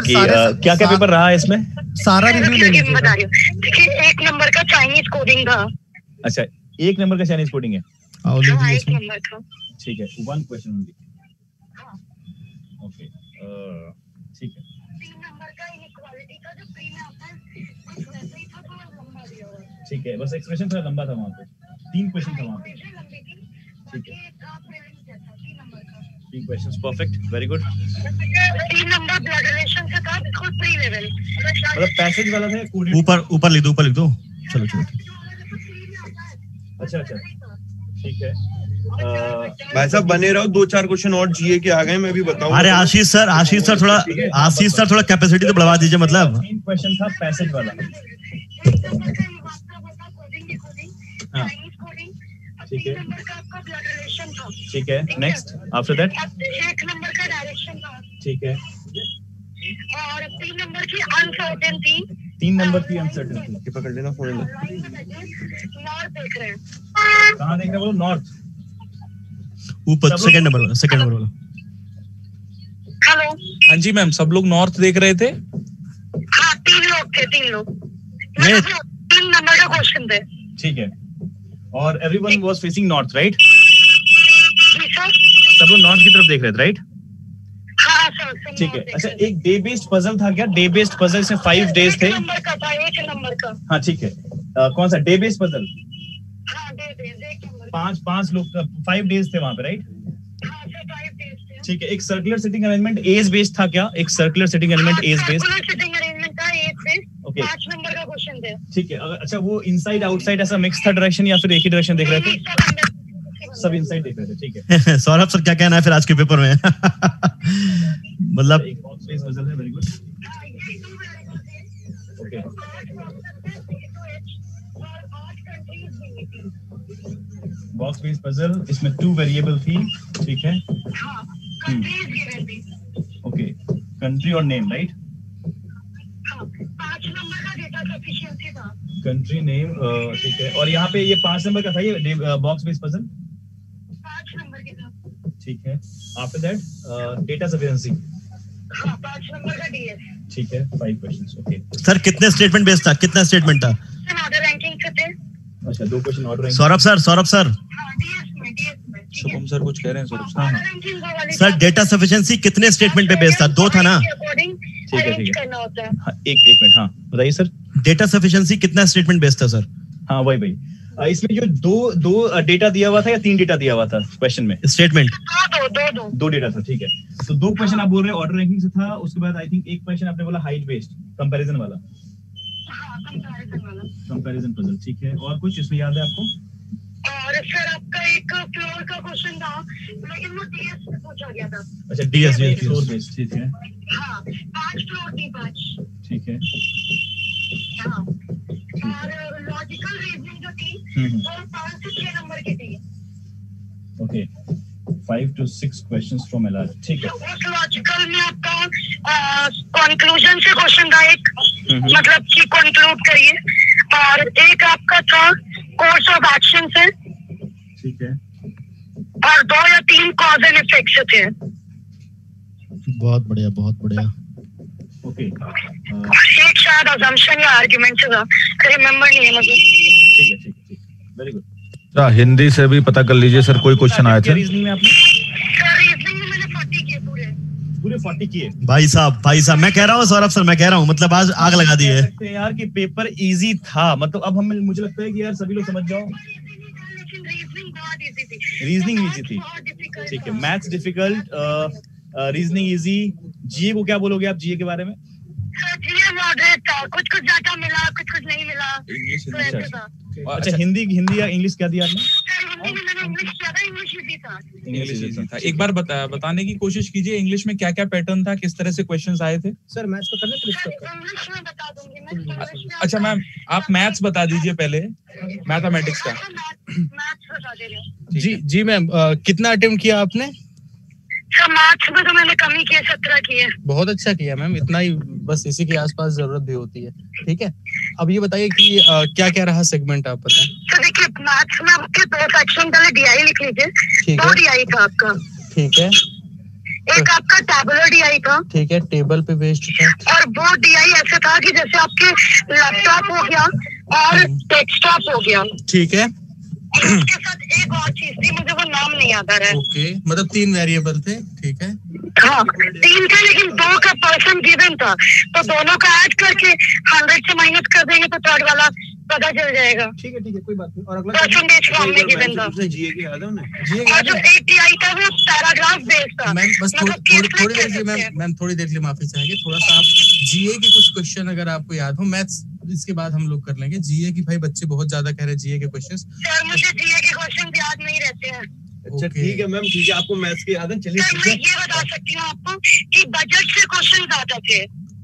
कि क्या क्या पेपर रहा है इसमें?
सारा रिव्यू
बता रही हूँ। एक नंबर का चाइनीज़ कोडिंग था।
अच्छा एक नंबर का चाइनीज़ कोडिंग है।
हाँ एक नंबर का।
ठीक है वन क्वेश्चन ओनली ओके ठीक है।
तीन नंबर का इनइक्वालिटी का जो प्री में आता है कुछ वैसे ही था थोड़ा लंबा दिया हुआ है
ठीक है बस एक्सप्रेशन थोड़ा लंबा था वहाँ पे। तीन क्वेश्चन था वहाँ पे। ठीक है।
से था बिल्कुल प्री लेवल
मतलब पैसेज वाला था
ऊपर ऊपर लिख दो ऊपर लिख दो। चलो
अच्छा अच्छा। ठीक है।
भाई साहब बने रहो दो चार क्वेश्चन और जीए के आ गए मैं भी बताऊँ।
अरे आशीष सर आशीष सर थोड़ा आशीष सर थोड़ा कैपेसिटी तो बढ़वा दीजिए मतलब।
क्वेश्चन था पैसेज वाला। हाँ। ठीक है।
नंबर का आपका ब्लड रिलेशन था।
ठीक है नेक्स्ट आफ्टर दैट
एक नंबर का डायरेक्शन था।
ठीक है।
और तीन नंबर की अनसर्टेनिटी
तीन नंबर की अनसर्टेनिटी
पकड़ लेना फ़ोन
नॉर्थ देख रहे हैं।
कहाँ देख रहे हो बोलो नॉर्थ
ऊपर सेकंड नंबर वाला सेकंड नंबर वाला।
हेलो
हाँ जी मैम सब लोग नॉर्थ देख रहे थे?
हाँ तीन लोग थे तीन लोग। मतलब तीन नंबर का क्वेश्चन थे।
ठीक है। और everyone was facing north right सब लोग नॉर्थ की तरफ़ देख रहे थे राइट
हाँ
ठीक है। अच्छा एक डे बेस्ड पजल था क्या? डे बेस्ड पजल इसमें फाइव डेज़ थे।
नंबर का था नंबर का।
हाँ ठीक है। कौन सा? डे बेस्ड पजल
नंबर का।
पाँच पाँच लोग फाइव डेज़ थे वहाँ पे राइट
हाँ सर फाइव डेज़ थे।
ठीक है एक circular sitting arrangement age based था क्या? एक circular sitting arrangement age based
sitting
ठीक है अगर- अच्छा वो इनसाइड आउटसाइड ऐसा मिक्स था डायरेक्शन या फिर एक ही डायरेक्शन देख रहे थे? सब इनसाइड देख रहे थे ठीक है।
सौरभ सर क्या कहना है फिर आज के पेपर में? मतलब
बॉक्स बेस्ड पजल है very good okay box based puzzle इसमें टू वेरिएबल थी ठीक है। ओके कंट्री और नेम राइट
पाँच नंबर का डेटा सफिशिएंसी था
कंट्री नेम ठीक है। और यहाँ पे ये पाँच नंबर का था ये बॉक्स बेस्ड पजल
पाँच नंबर के था।
ठीक है। आफ्टर दैट डेटा सफिशिएंसी
हाँ पाँच नंबर का डीएस
ठीक है फाइव क्वेश्चंस ओके
सर कितने स्टेटमेंट बेस्ड था? कितना स्टेटमेंट था?
अच्छा दो question order
Saurabh sir Saurabh sir.
हाँ डीएस में डीएस में ठीक है।
शुभम सर कुछ कह रहे हैं सर।
रैंकिंग वाली
सर डेटा सफिशिएंसी कितने स्टेटमेंट पे बेस्ड था? दो था ना?
अकॉर्डिंग
ठीक है, ठीक है।
करना होता है।
हाँ, एक एक मिनट हाँ। बताइए सर
डेटा सफिशिएंसी कितना स्टेटमेंट बेस्ड था सर
हाँ वही वही। अ, इसमें जो दो दो डेटा दिया हुआ था या तीन डेटा दिया हुआ था क्वेश्चन में?
स्टेटमेंट
दो दो दो दो
दो डेटा था ठीक है। तो दो क्वेश्चन आप बोल रहे ऑर्डर रैंकिंग से था उसके बाद आई थिंक एक क्वेश्चन आपने बोला हाइट बेस्ड कंपैरिजन वाला।
हाँ कंपैरिजन
पजल ठीक है। और कुछ इसमें याद है आपको?
और फिर आपका एक फ्लोर का क्वेश्चन था लेकिन वो डीएस से पूछा गया था।
अच्छा
DS
फ्लोर बेस्ड ठीक है।
हाँ पाँच फ्लोर थी पाँच।
ठीक है।
हाँ और लॉजिकल रीजनिंग जो थी। वो पाँच से छह नंबर की थी
okay five two six questions from LR ठीक है।
उस लॉजिकल में आपका कंक्लूजन से क्वेश्चन था एक
हम्म।
मतलब कि कंक्लूड करिए। और एक आपका था कोर्स ऑफ़ एक्शन से।
ठीक है।
और दो या तीन कॉज एंड इफ़ेक्ट थे।
बहुत बढ़िया बहुत बढ़िया।
ओके
एक शायद अजम्पशन या आर्गुमेंट से था नहीं है मुझे
ठीक है ठीक ठीक वेरी गुड
अच्छा हिंदी से भी पता कर लीजिए सर कोई क्वेश्चन आए थे?
रीजनिंग में आपने?
सर रीजनिंग में मैंने फोर्टी किए पूरे.
पूरे 40 किए?
भाई साहब भाई साहब मैं कह रहा हूँ सौरभ सर मैं कह रहा हूँ मतलब आज आग लगा दी है।
यार कि पेपर इजी था मतलब अब हम मुझे लगता है कि यार सभी लोग समझ जाओ।
रीजनिंग इजी थी।
रीजनिंग इजी थी। ठीक है। Maths difficult reasoning easy GA को क्या बोलोगे आप जीए के बारे में?
जीए मॉडरेट था कुछ कुछ डाटा मिला कुछ कुछ नहीं मिला। तो
अच्छा हिंदी हिंदी या इंग्लिश क्या दिया आपने?
सर हिंदी में मैंने इंग्लिश था था।
इंग्लिश इजी था। एक बार बता बताने की कोशिश कीजिए इंग्लिश में क्या क्या पैटर्न था किस तरह से क्वेश्चंस आए थे?
सर मैथ्स का करना फिर
सर
इसका
इंग्लिश में बता दूँगी मैं
अच्छा मैम आप मैथ्स बता दीजिए पहले मैथमेटिक्स का।
मैथ्स बता दे रही
जी जी मैम कितना अटेम्प्ट किया आपने?
सर मैथ्स में तो मैंने कम ही किए सत्रह किए।
बहुत अच्छा किया मैम इतना ही बस इसी के आसपास ज़रूरत भी होती है ठीक है? अब ये बताइए कि क्या क्या रहा सेगमेंट आप बताएँ?
तो देखिए मैथ्स में आपके दो सेक्शन पहले डीआई लिख लीजिए। दो
है।
डीआई था आपका।
ठीक है।
एक आपका टैबुलर डीआई था।
ठीक है टेबल पे बेस्ड था।
और वो डीआई ऐसे था कि जैसे आपके लैपटॉप हो गया और
हम्म।
डेस्कटॉप हो गया।
ठीक है।
और उसके साथ एक और चीज़ थी मुझे वो नाम नहीं याद आ रहा है।
ओके मतलब तीन वेरिएबल थे ठीक है?
हाँ तीन थे लेकिन दो का पर्सन गिवन था। तो दोनों का ऐड करके हंड्रेड से माइनस कर देंगे तो थर्ड वाला पता चल जाएगा।
ठीक है ठीक है कोई बात नहीं। और अगला था?
परसेंटेज फॉर्म में गिवन था।
जीए के याद है उन्हें?
जी
और जो एक टीआई था वो पैराग्राफ बेस्ड था।
मैम बस थोड़ी
मतलब
थोड़ी देर के लिए मैम मैम थोड़ी देर के लिए माफ़ी चाहेंगे। थोड़ा सा आप जीए के कुछ क्वेश्चन अगर आपको याद हो मैथ्स इसके बाद हम लोग कर लेंगे। जीए की भाई बच्चे बहुत ज़्यादा कह रहे हैं जीए के क्वेश्चंस
सर मुझे जीए के क्वेश्चन याद नहीं रहते हैं।
अच्छा ठीक है मैम ठीक है आपको मैथ्स के याद है चलिए
सर मैं ये बता सकती हूँ आपको कि बजट से क्वेश्चन आते थे।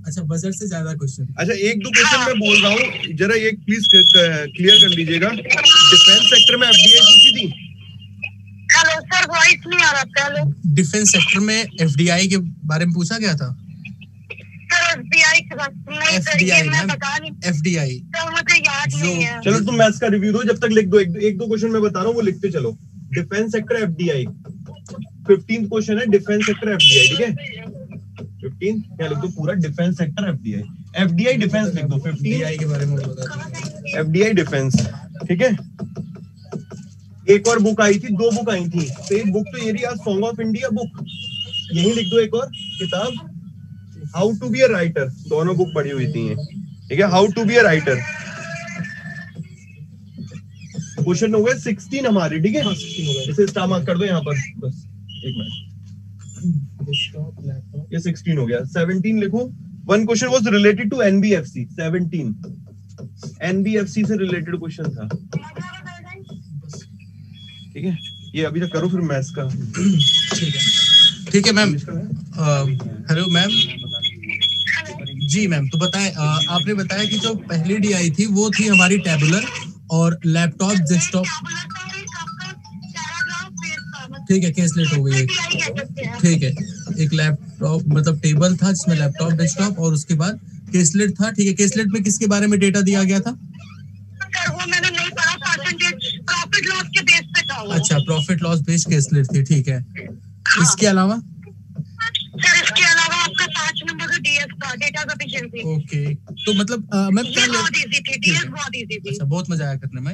अच्छा बजट से ज़्यादा क्वेश्चन
अच्छा एक दो क्वेश्चन मैं बोल रहा हूँ जरा एक प्लीज़ क्लियर कर लीजिएगा। डिफेंस सेक्टर में एफडीआई पूछी थी?
हेलो सर वॉइस नहीं आ रहा था हेलो
डिफेंस सेक्टर में एफडीआई के बारे में पूछा गया था?
सर है।
चलो तुम मैथ्स का रिव्यू दो जब तक लिख दो। एक, एक दो क्वेश्चन मैं बता रहा हूँ वो लिखते चलो। Defence sector FDI fifteen question है डिफेंस सेक्टर एफडीआई ठीक है? फिफ्टीन क्या लिख दो? पूरा defence sector FDI FDI defence लिख दो फिफ्टीन
एफडीआई के बारे में बता दीजिए।
एफडीआई डिफेंस ठीक है? एक और बुक आई थी दो बुक आई थी। तो एक बुक तो ये रही आज सॉन्ग ऑफ़ इंडिया बुक यही लिख दो एक और किताब। How to be a writer दोनों बुक पढ़ी हुई थी ठीक है? How to be a writer question हो गए सिक्सटीन हमारे ठीक है? इसे स्टार मार्क कर दो यहाँ पर। बस। एक मिनट ये सिक्सटीन हो गया। सेवनटीन लिखो। One question was related to NBFC seventeen NBFC से रिलेटेड क्वेश्चन था। ठीक है? ये अभी तक करो फिर मैथ्स का।
ठीक है ठीक है? मैम हेलो मैम जी मैम तो बताएँ आपने बताया कि जो पहली डी आई थी वो थी हमारी टेबुलर और लैपटॉप डेस्कटॉप ठीक है कैसलेट हो गई एक। ठीक है एक लैपटॉप मतलब टेबल था जिसमें लैपटॉप डेस्कटॉप और उसके बाद केसलेट था ठीक है केसलेट में किसके बारे में डेटा दिया गया था?
वो मैंने नहीं प्रॉफिट लॉस बेस पे
अच्छा प्रॉफिट लॉस बेस्ड केसलेट थी ठीक है। इसके अलावा
सर इसके अलावा आपका पाँच नंबर का डेटा सफिशिएंसी
ओके तो मतलब क्या
बहुत इजी थी डीएस बहुत इजी थी।
अच्छा बहुत मज़ा आया करने में।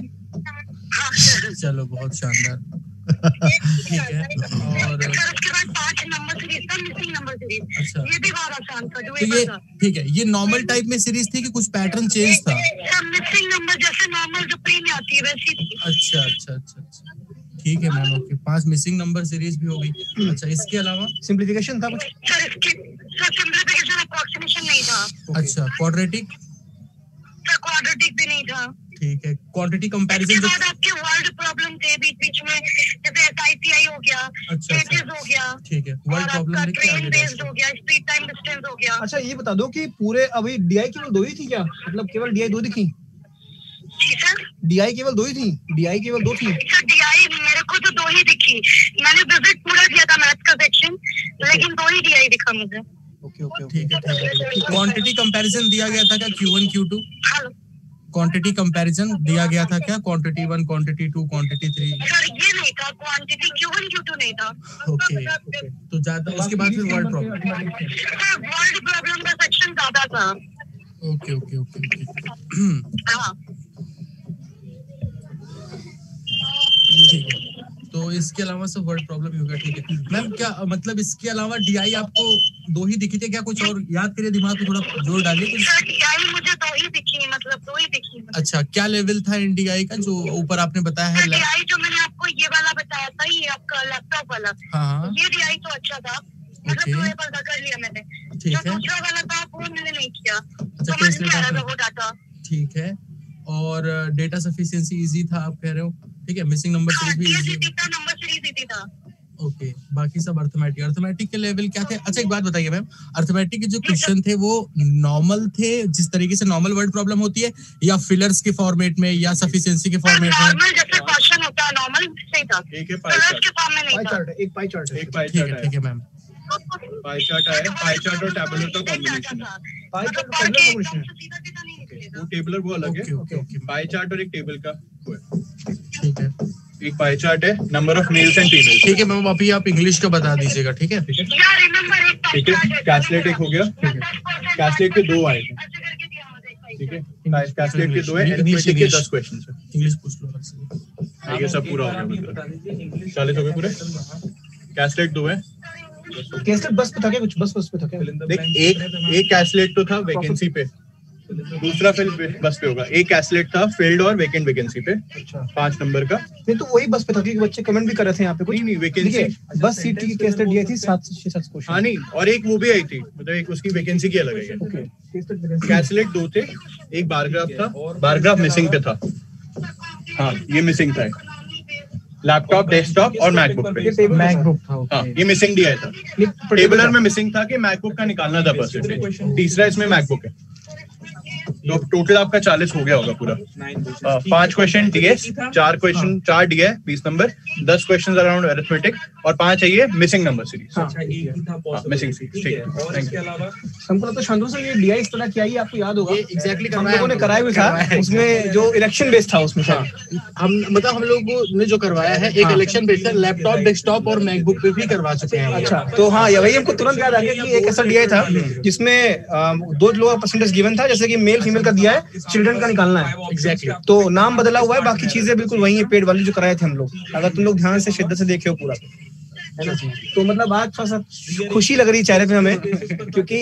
हाँ।
चलो बहुत शानदार। ठीक है। और
सर उसके बाद पाँच नंबर सीरीज़ था मिसिंग नंबर सीरीज़
अच्छा।
ये भी बहुत आसान था
तो ये ठीक है ये नॉर्मल टाइप में सीरीज़ थी कि कुछ पैटर्न चेंज था?
सर मिसिंग नंबर जैसे नॉर्मल जो प्री में आती है वैसी थी।
अच्छा अच्छा अच्छा अच्छा। ठीक है मैम ओके पाँच मिसिंग नंबर सीरीज़ भी हो गई। अच्छा इसके अलावा?
सिंप्लीफिकेशन था कुछ?
सर इसकी सर सिंप्लीफिकेशन नहीं था।
अच्छा क्वाड्रेटिक
क्वाड्रेटिक भी नहीं था।
ठीक है क्वांटिटी
इसके
कंपैरिजन जो
बाद आपके वर्ल्ड प्रॉब्लम थे बीच बीच में। जैसे एस हो गया
अच्छा अच्छा।
हो गया
ठीक है वर्ल्ड प्रॉब्लम
ट्रेन बेस्ड हो गया स्पीड टाइम डिस्टेंस हो गया।
अच्छा ये बता दो कि पूरे अभी डीआई केवल दो ही थी क्या? मतलब केवल डीआई दो दिखी? डीआई केवल दो ही थी? डीआई केवल दो थी।
सर डीआई मेरे को तो दो ही दिखी। मैंने विज़िट पूरा किया था मैथ का सेक्शन लेकिन दो ही डीआई दिखा मुझे।
ओके ओके
ठीक है ठीक है क्वांटिटी कंपैरिजन दिया गया था क्या? Q1 Q2
hello
quantity comparison दिया गया था क्या? Quantity one quantity two quantity three
sir ये नहीं था quantity Q one Q two नहीं था।
ओके ओके तो ज़्यादा उसके बाद फिर वर्ल्ड प्रॉब्लम
वर्ल्ड प्रॉब्लम का सेक्शन ज़्यादा था।
ओके ओके ओके ओके
हाँ।
तो इसके अलावा सब वर्ड प्रॉब्लम ही होगा ठीक है। मैम क्या मतलब इसके अलावा डीआई आपको दो ही दिखी थी क्या? कुछ और याद करिए दिमाग को थोड़ा ज़ोर डालिए
डीआई मुझे दो ही दिखी मतलब दो ही दिखी मुझे।
अच्छा क्या लेवल था इन डीआई का जो ऊपर आपने बताया है?
डीआई जो मैंने आपको ये वाला बताया था ये आपका लैपटॉप वाला।
हाँ हाँ।
ये डीआई तो अच्छा था। मतलब
Okay.
दो कर लिया मैंने।
ठीक
जो
है।
दूसरा वाला था वो मैंने नहीं किया।
अच्छा
समझ नहीं आ रहा था वो डाटा
ठीक है। और डेटा सफिशिएंसी इजी था आप कह रहे हो? ठीक है मिसिंग नंबर
हाँ
सीरीज़ भी
का नंबर सीरीज़ था
ओके बाकी सब अर्थमेटिक अर्थमेटिक के लेवल क्या थे? अच्छा एक बात बताइए मैम अर्थमेटिक के जो क्वेश्चन थे वो नॉर्मल थे जिस तरीके से नॉर्मल वर्ड प्रॉब्लम होती है या फिलर्स के फॉर्मेट में या सफिशिएंसी के फॉर्मेट में?
नॉर्मल जैसे क्वेश्चन होता है नॉर्मल सही था।
एक है पाई चार्ट
के फॉर्म में नहीं
पाई
था।
चार्ट है, एक पाई चार्ट है
एक पाई
ठीक
चार्ट
है
है।
ठीक है मैम।
पाई चार्ट आया पाई चार्ट और टेबलर का कॉम्बिनेशन है।
पाई चार्ट टेबलर कॉम्बिनेशन
वो टेबलर वो अलग है।
ओके ओके
पाई चार्ट और एक टेबल का वो है।
ठीक है।
एक पाई चार्ट है number of males and females
ठीक है मैम अभी आप इंग्लिश का बता दीजिएगा ठीक है?
ठीक है?
यार रिमेंबर एक
ठीक है कैसलेट एक हो गया। कैसलेट के दो आए थे। ठीक है? कैसलेट के दो है अरिथमेटिक के 10 क्वेश्चंस है।
इंग्लिश पूछ लो
ये सब पूरा हो गया चालीस हो गए पूरे? कैसलेट दो है।
केसलेट बस पे था क्या कुछ? बस बस पे था क्या?
देख एक एक कैसलेट तो था वैकेंसी पे। दूसरा फिल बस पे होगा। एक कैसलेट था फ़ील्ड और वैकेंट वैकेंसी पे
अच्छा।
पाँच नंबर का।
नहीं तो वही बस पे था क्योंकि बच्चे कमेंट भी कर रहे थे यहाँ पे कुछ।
नहीं नहीं वैकेंसी
बस सीटी की केसलेट दी थी सात से छह सात क्वेश्चन
हाँ नहीं और एक वो भी आई थी मतलब एक उसकी वैकेंसी की अलग है।
ओके केसलेट
कैसलेट दो थे एक बारग्राफ था बारग्राफ मिसिंग पे था। हाँ ये मिसिंग था लैपटॉप डेस्कटॉप और मैकबुक पे।
मैकबुक था
हाँ ये मिसिंग दिया था। टेबलर में मिसिंग था कि मैकबुक का निकालना था परसेंटेज तीसरा इसमें मैकबुक है। for a तो टोटल आपका चालीस हो गया होगा पूरा। अ, पाँच क्वेश्चन डीएस चार क्वेश्चन चार डी है बीस नंबर दस क्वेश्चन अराउंड अरिथमेटिक और पाँच है ये मिसिंग नंबर सीरीज़
हाँ।
मिसिंग ठीक है
हमको लगता है सर ये डीआई इस तरह किया ही आपको याद होगा।
exactly
हम लोगों ने कराया भी था उसमें जो इलेक्शन बेस्ड था उसमें
हाँ। हम मतलब हम लोग ने जो करवाया है एक
हाँ।
इलेक्शन बेस्ड था लैपटॉप डेस्कटॉप और मैकबुक पे भी करवा चुके हैं
अच्छा तो हाँ ये वही हमको तुरंत याद आ गया कि एक ऐसा डीआई था जिसमें दो लोगों का परसेंटेज गिवन था जैसे कि मेल फीमेल का दिया है चिल्ड्रन का निकालना है।
Exactly exactly.
तो नाम बदला हुआ है बाकी चीज़ें बिल्कुल वही है पेड वाली जो कराए थे हम लोग। अगर तुम लोग ध्यान से शिद्दत से देखे हो पूरा। है ना? तो मतलब आज थोड़ा सा खुशी लग रही है चेहरे पे हमें क्योंकि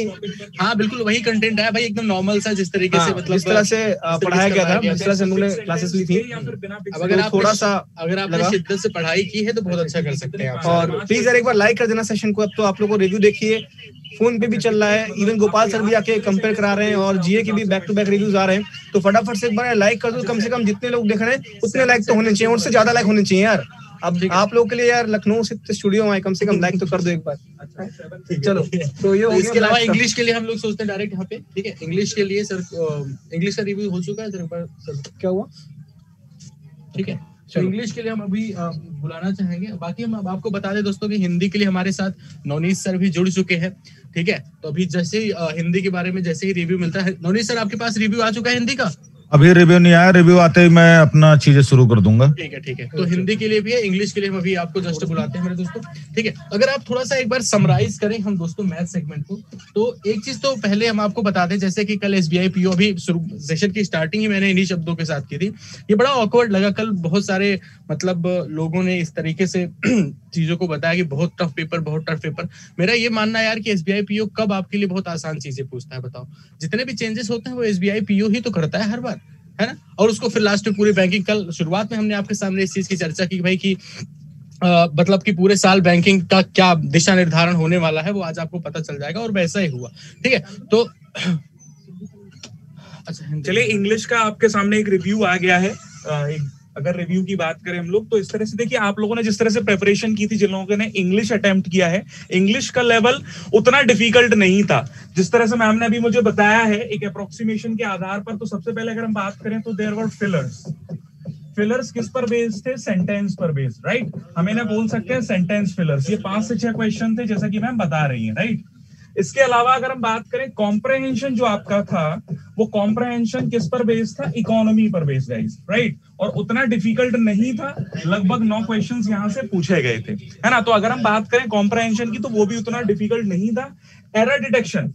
हाँ बिल्कुल वही कंटेंट है भाई एकदम नॉर्मल सा जिस तरीके से
हाँ,
मतलब
जिस तरह से पढ़ाया गया था जिस तरह से हम लोग ने क्लासेस ली थी।
अब अगर आप
थोड़ा सा
अगर आपने शिद्दत से पढ़ाई की है तो बहुत अच्छा कर सकते हैं
और प्लीज़ यार एक बार लाइक कर देना सेशन को। अब तो आप लोग को रिव्यू देखिए फ़ोन पे भी चल रहा है इवन गोपाल सर भी आके कंपेयर करा रहे हैं और जीए के भी बैक टू बैक रिव्यूज़ आ रहे हैं। तो फटाफट से एक बार लाइक कर दो कम से कम जितने लोग देख रहे हैं उतने लाइक तो होने चाहिए उससे ज़्यादा लाइक होने चाहिए यार। अब आप लोग के लिए यार लखनऊ से स्टूडियो आए कम से कम लाइक तो कर दो एक बार। चलो तो ये
तो इसके अलावा इंग्लिश के लिए हम लोग सोचते हैं डायरेक्ट यहाँ पे ठीक है? इंग्लिश के लिए सर इंग्लिश का रिव्यू हो चुका है सर एक बार सर।
क्या हुआ?
ठीक है? तो इंग्लिश के लिए हम अभी बुलाना चाहेंगे। बाकी हम आपको बता दें दोस्तों कि हिंदी के लिए हमारे साथ नवनीत सर भी जुड़ चुके हैं ठीक है? तो अभी जैसे ही हिंदी के बारे में जैसे ही रिव्यू मिलता है नवनीत सर आपके पास रिव्यू आ चुका है हिंदी का?
अभी रिव्यू नहीं आया रिव्यू आते ही मैं अपना चीज़ें शुरू कर दूँगा।
ठीक है ठीक है। तो हिंदी के लिए भी है इंग्लिश के लिए हम अभी आपको जस्ट बुलाते हैं मेरे दोस्तों। ठीक है, अगर आप थोड़ा सा एक बार समराइज करें हम दोस्तों मैथ सेगमेंट को तो एक चीज़ तो पहले हम आपको बता दें, जैसे कि कल एस बी आई पीओ अभी सेशन की स्टार्टिंग ही मैंने इन्हीं शब्दों के साथ की थी। ये बड़ा ऑकवर्ड लगा, कल बहुत सारे मतलब लोगों ने इस तरीके से चीज़ों को बताया कि बहुत टफ पेपर बहुत टफ पेपर मेरा ये मानना है यार कि एस बी आई पीओ कब आपके लिए बहुत आसान चीज़ें पूछता है, बताओ। जितने भी चेंजेस होते हैं, वो एस बी आई पीओ ही तो करता है हर बार। है ना? और उसको फिर लास्ट में पूरी बैंकिंग कल शुरुआत में हमने आपके सामने इस चीज़ की चर्चा की भाई की मतलब कि पूरे साल बैंकिंग का क्या दिशा निर्धारण होने वाला है, वो आज आपको पता चल जाएगा और वैसा ही हुआ। ठीक है? तो अच्छा
चलिए इंग्लिश का आपके सामने एक रिव्यू आ गया है। एक अगर रिव्यू की बात करें हम लोग तो इस तरह से देखिए, आप लोगों ने जिस तरह से प्रेपरेशन की थी, जिन लोगों ने इंग्लिश अटेम्प्ट किया है इंग्लिश का लेवल उतना डिफ़िकल्ट नहीं था। जिस तरह से मैम ने अभी मुझे बताया है, एक अप्रोक्सीमेशन के आधार पर तो सबसे पहले अगर हम बात करें तो देयर वर फिलर्स फिलर्स किस पर बेस्ड थे? सेंटेंस पर बेस्ड राइट हम इन्हें बोल सकते हैं सेंटेंस फिलर्स ये पाँच से छह क्वेश्चन थे, जैसा कि मैम बता रही है राइट इसके अलावा अगर हम बात करें कॉम्प्रहेंशन जो आपका था, वो कॉम्प्रहेंशन किस पर बेस्ड था? इकोनॉमी पर बेस्ड गाइस राइट और उतना डिफ़िकल्ट नहीं था, लगभग नौ क्वेश्चन यहाँ से पूछे गए थे। है ना? तो अगर हम बात करें कॉम्प्रहेंशन की तो वो भी उतना डिफ़िकल्ट नहीं था। एरर डिटेक्शन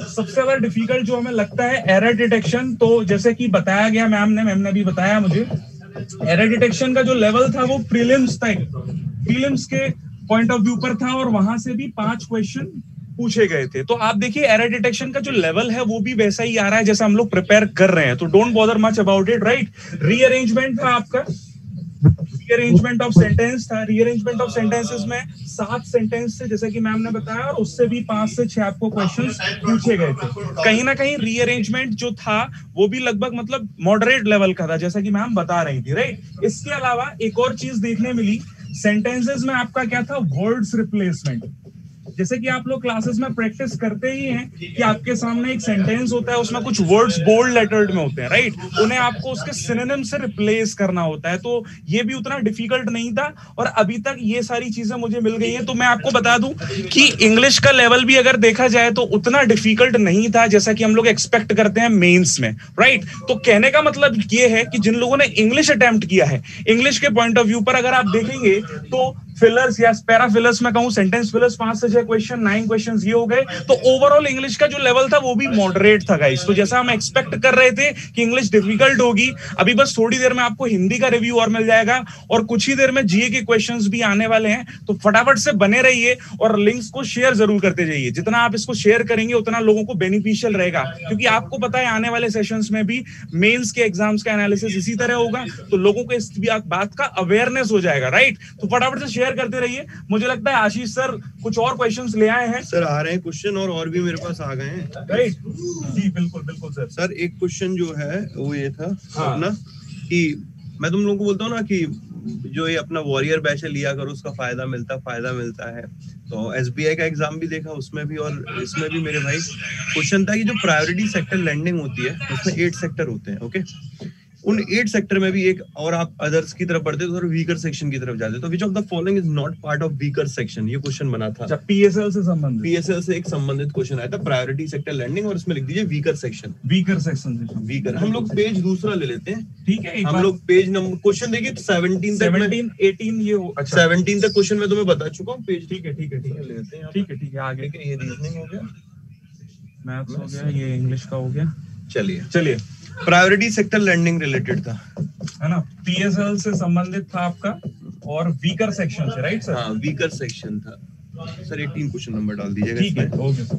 सबसे ज़्यादा डिफ़िकल्ट जो हमें लगता है एरर डिटेक्शन तो जैसे कि बताया गया मैम ने मैम ने भी बताया मुझे एरर डिटेक्शन का जो लेवल था वो प्रीलिम्स तक प्रीलिम्स के पॉइंट ऑफ़ व्यू पर था और वहाँ से भी पाँच क्वेश्चन पूछे गए थे। तो आप देखिए एरर डिटेक्शन का जो लेवल है, वो भी वैसा ही आ रहा है जैसा हम लोग प्रिपेयर कर रहे हैं। तो don't bother much about it right rearrangement था आपका। रीअरेंजमेंट ऑफ़ सेंटेंस था। रीअरेंजमेंट ऑफ़ सेंटेंसेस में सात सेंटेंस थे, जैसे कि मैम ने बताया, और उससे भी पाँच से छह आपको क्वेश्चंस पूछे गए थे। कहीं ना कहीं रीअरेंजमेंट जो था, वो भी लगभग मतलब मॉडरेट लेवल का था, जैसा कि मैम बता रही थी राइट इसके अलावा एक और चीज़ देखने मिली। सेंटेंसेस में आपका क्या था? वर्ड्स रिप्लेसमेंट जैसे कि आप लोग क्लासेस में प्रैक्टिस करते ही हैं कि आपके सामने एक सेंटेंस होता है उसमें कुछ वर्ड्स बोल्ड लेटर्ड में होते हैं राइट उन्हें आपको उसके सिनोनिम से रिप्लेस करना होता है। तो ये भी उतना डिफ़िकल्ट नहीं था और अभी तक ये सारी चीज़ें मुझे मिल गई हैं। तो मैं आपको बता दूँ कि इंग्लिश का लेवल भी अगर देखा जाए तो उतना डिफ़िकल्ट नहीं था जैसा कि हम लोग एक्सपेक्ट करते हैं मेन्स में राइट तो कहने का मतलब ये है कि जिन लोगों ने इंग्लिश अटेम्प्ट किया है इंग्लिश के पॉइंट ऑफ़ व्यू पर अगर आप देखेंगे तो फिलर्स या पैरा फिलर्स में कहूँ सेंटेंस फिलर्स पाँच से छह क्वेश्चन नाइन क्वेश्चन ये हो गए। तो ओवरऑल इंग्लिश का जो लेवल था, वो भी मॉडरेट था गाइस तो जैसा हम एक्सपेक्ट कर रहे थे कि इंग्लिश डिफ़िकल्ट होगी, अभी बस थोड़ी देर में आपको हिंदी का रिव्यू और मिल जाएगा, और कुछ ही देर में जीए के क्वेश्चन भी आने वाले हैं। तो फटाफट से बने रहिए और लिंक्स को शेयर ज़रूर करते जाइए। जितना आप इसको शेयर करेंगे, उतना लोगों को बेनिफिशियल रहेगा। क्योंकि आपको पता है, आने वाले सेशंस में भी मेंस के एग्ज़ाम्स का एनालिसिस इसी तरह होगा तो लोगों को इस बात का अवेयरनेस हो जाएगा राइट तो फटाफट से शेयर करते रहिए। मुझे लगता है आशीष सर कुछ और क्वेश्चंस ले आए हैं।
सर आ रहे हैं क्वेश्चन और और भी मेरे पास आ गए हैं।
राइट जी बिल्कुल बिल्कुल सर
सर एक क्वेश्चन जो है वो ये था
हाँ।
अपना कि मैं तुम लोगों को बोलता हूँ ना कि जो ये अपना वॉरियर बैच लिया करो उसका फ़ायदा मिलता फ़ायदा मिलता है। तो एसबीआई का एग्ज़ाम भी देखा उसमें भी और इसमें भी मेरे भाई। क्वेश्चन था कि जो प्रायोरिटी सेक्टर लैंडिंग होती है उसमें एट सेक्टर होते हैं ओके उन एट सेक्टर में भी एक और आप अदर्स की तरफ़ बढ़ते तो वीकर सेक्शन की तरफ़ जाते तो which of the following is not part of weaker section ये क्वेश्चन बना था।
पीएसएल से संबंधित।
पीएसएल से एक संबंधित क्वेश्चन आया था प्रायोरिटी सेक्टर लैंडिंग और इसमें लिख दीजिए weaker section
weaker section
weaker हम लोग पेज दूसरा ले लेते हैं।
ठीक है
हम लोग पेज नंबर क्वेश्चन देखिए सेवनटीन
17 18 ये अच्छा।
सेवनटीन तक क्वेश्चन मैं तुम्हें बता चुका हूँ पेज
ठीक है ठीक है ठीक है।
लेते हैं
ठीक है ठीक है आगे।
ये रीजनिंग हो गया।
मैथ्स हो गया ये इंग्लिश का हो गया।
चलिए।
चलिए।
प्रायोरिटी सेक्टर लैंडिंग रिलेटेड था।
है ना? पीएसएल से संबंधित था आपका और वीकर सेक्शन से राइट सर
हाँ वीकर सेक्शन था। सर 18 क्वेश्चन नंबर डाल दीजिएगा
ठीक है ओके सर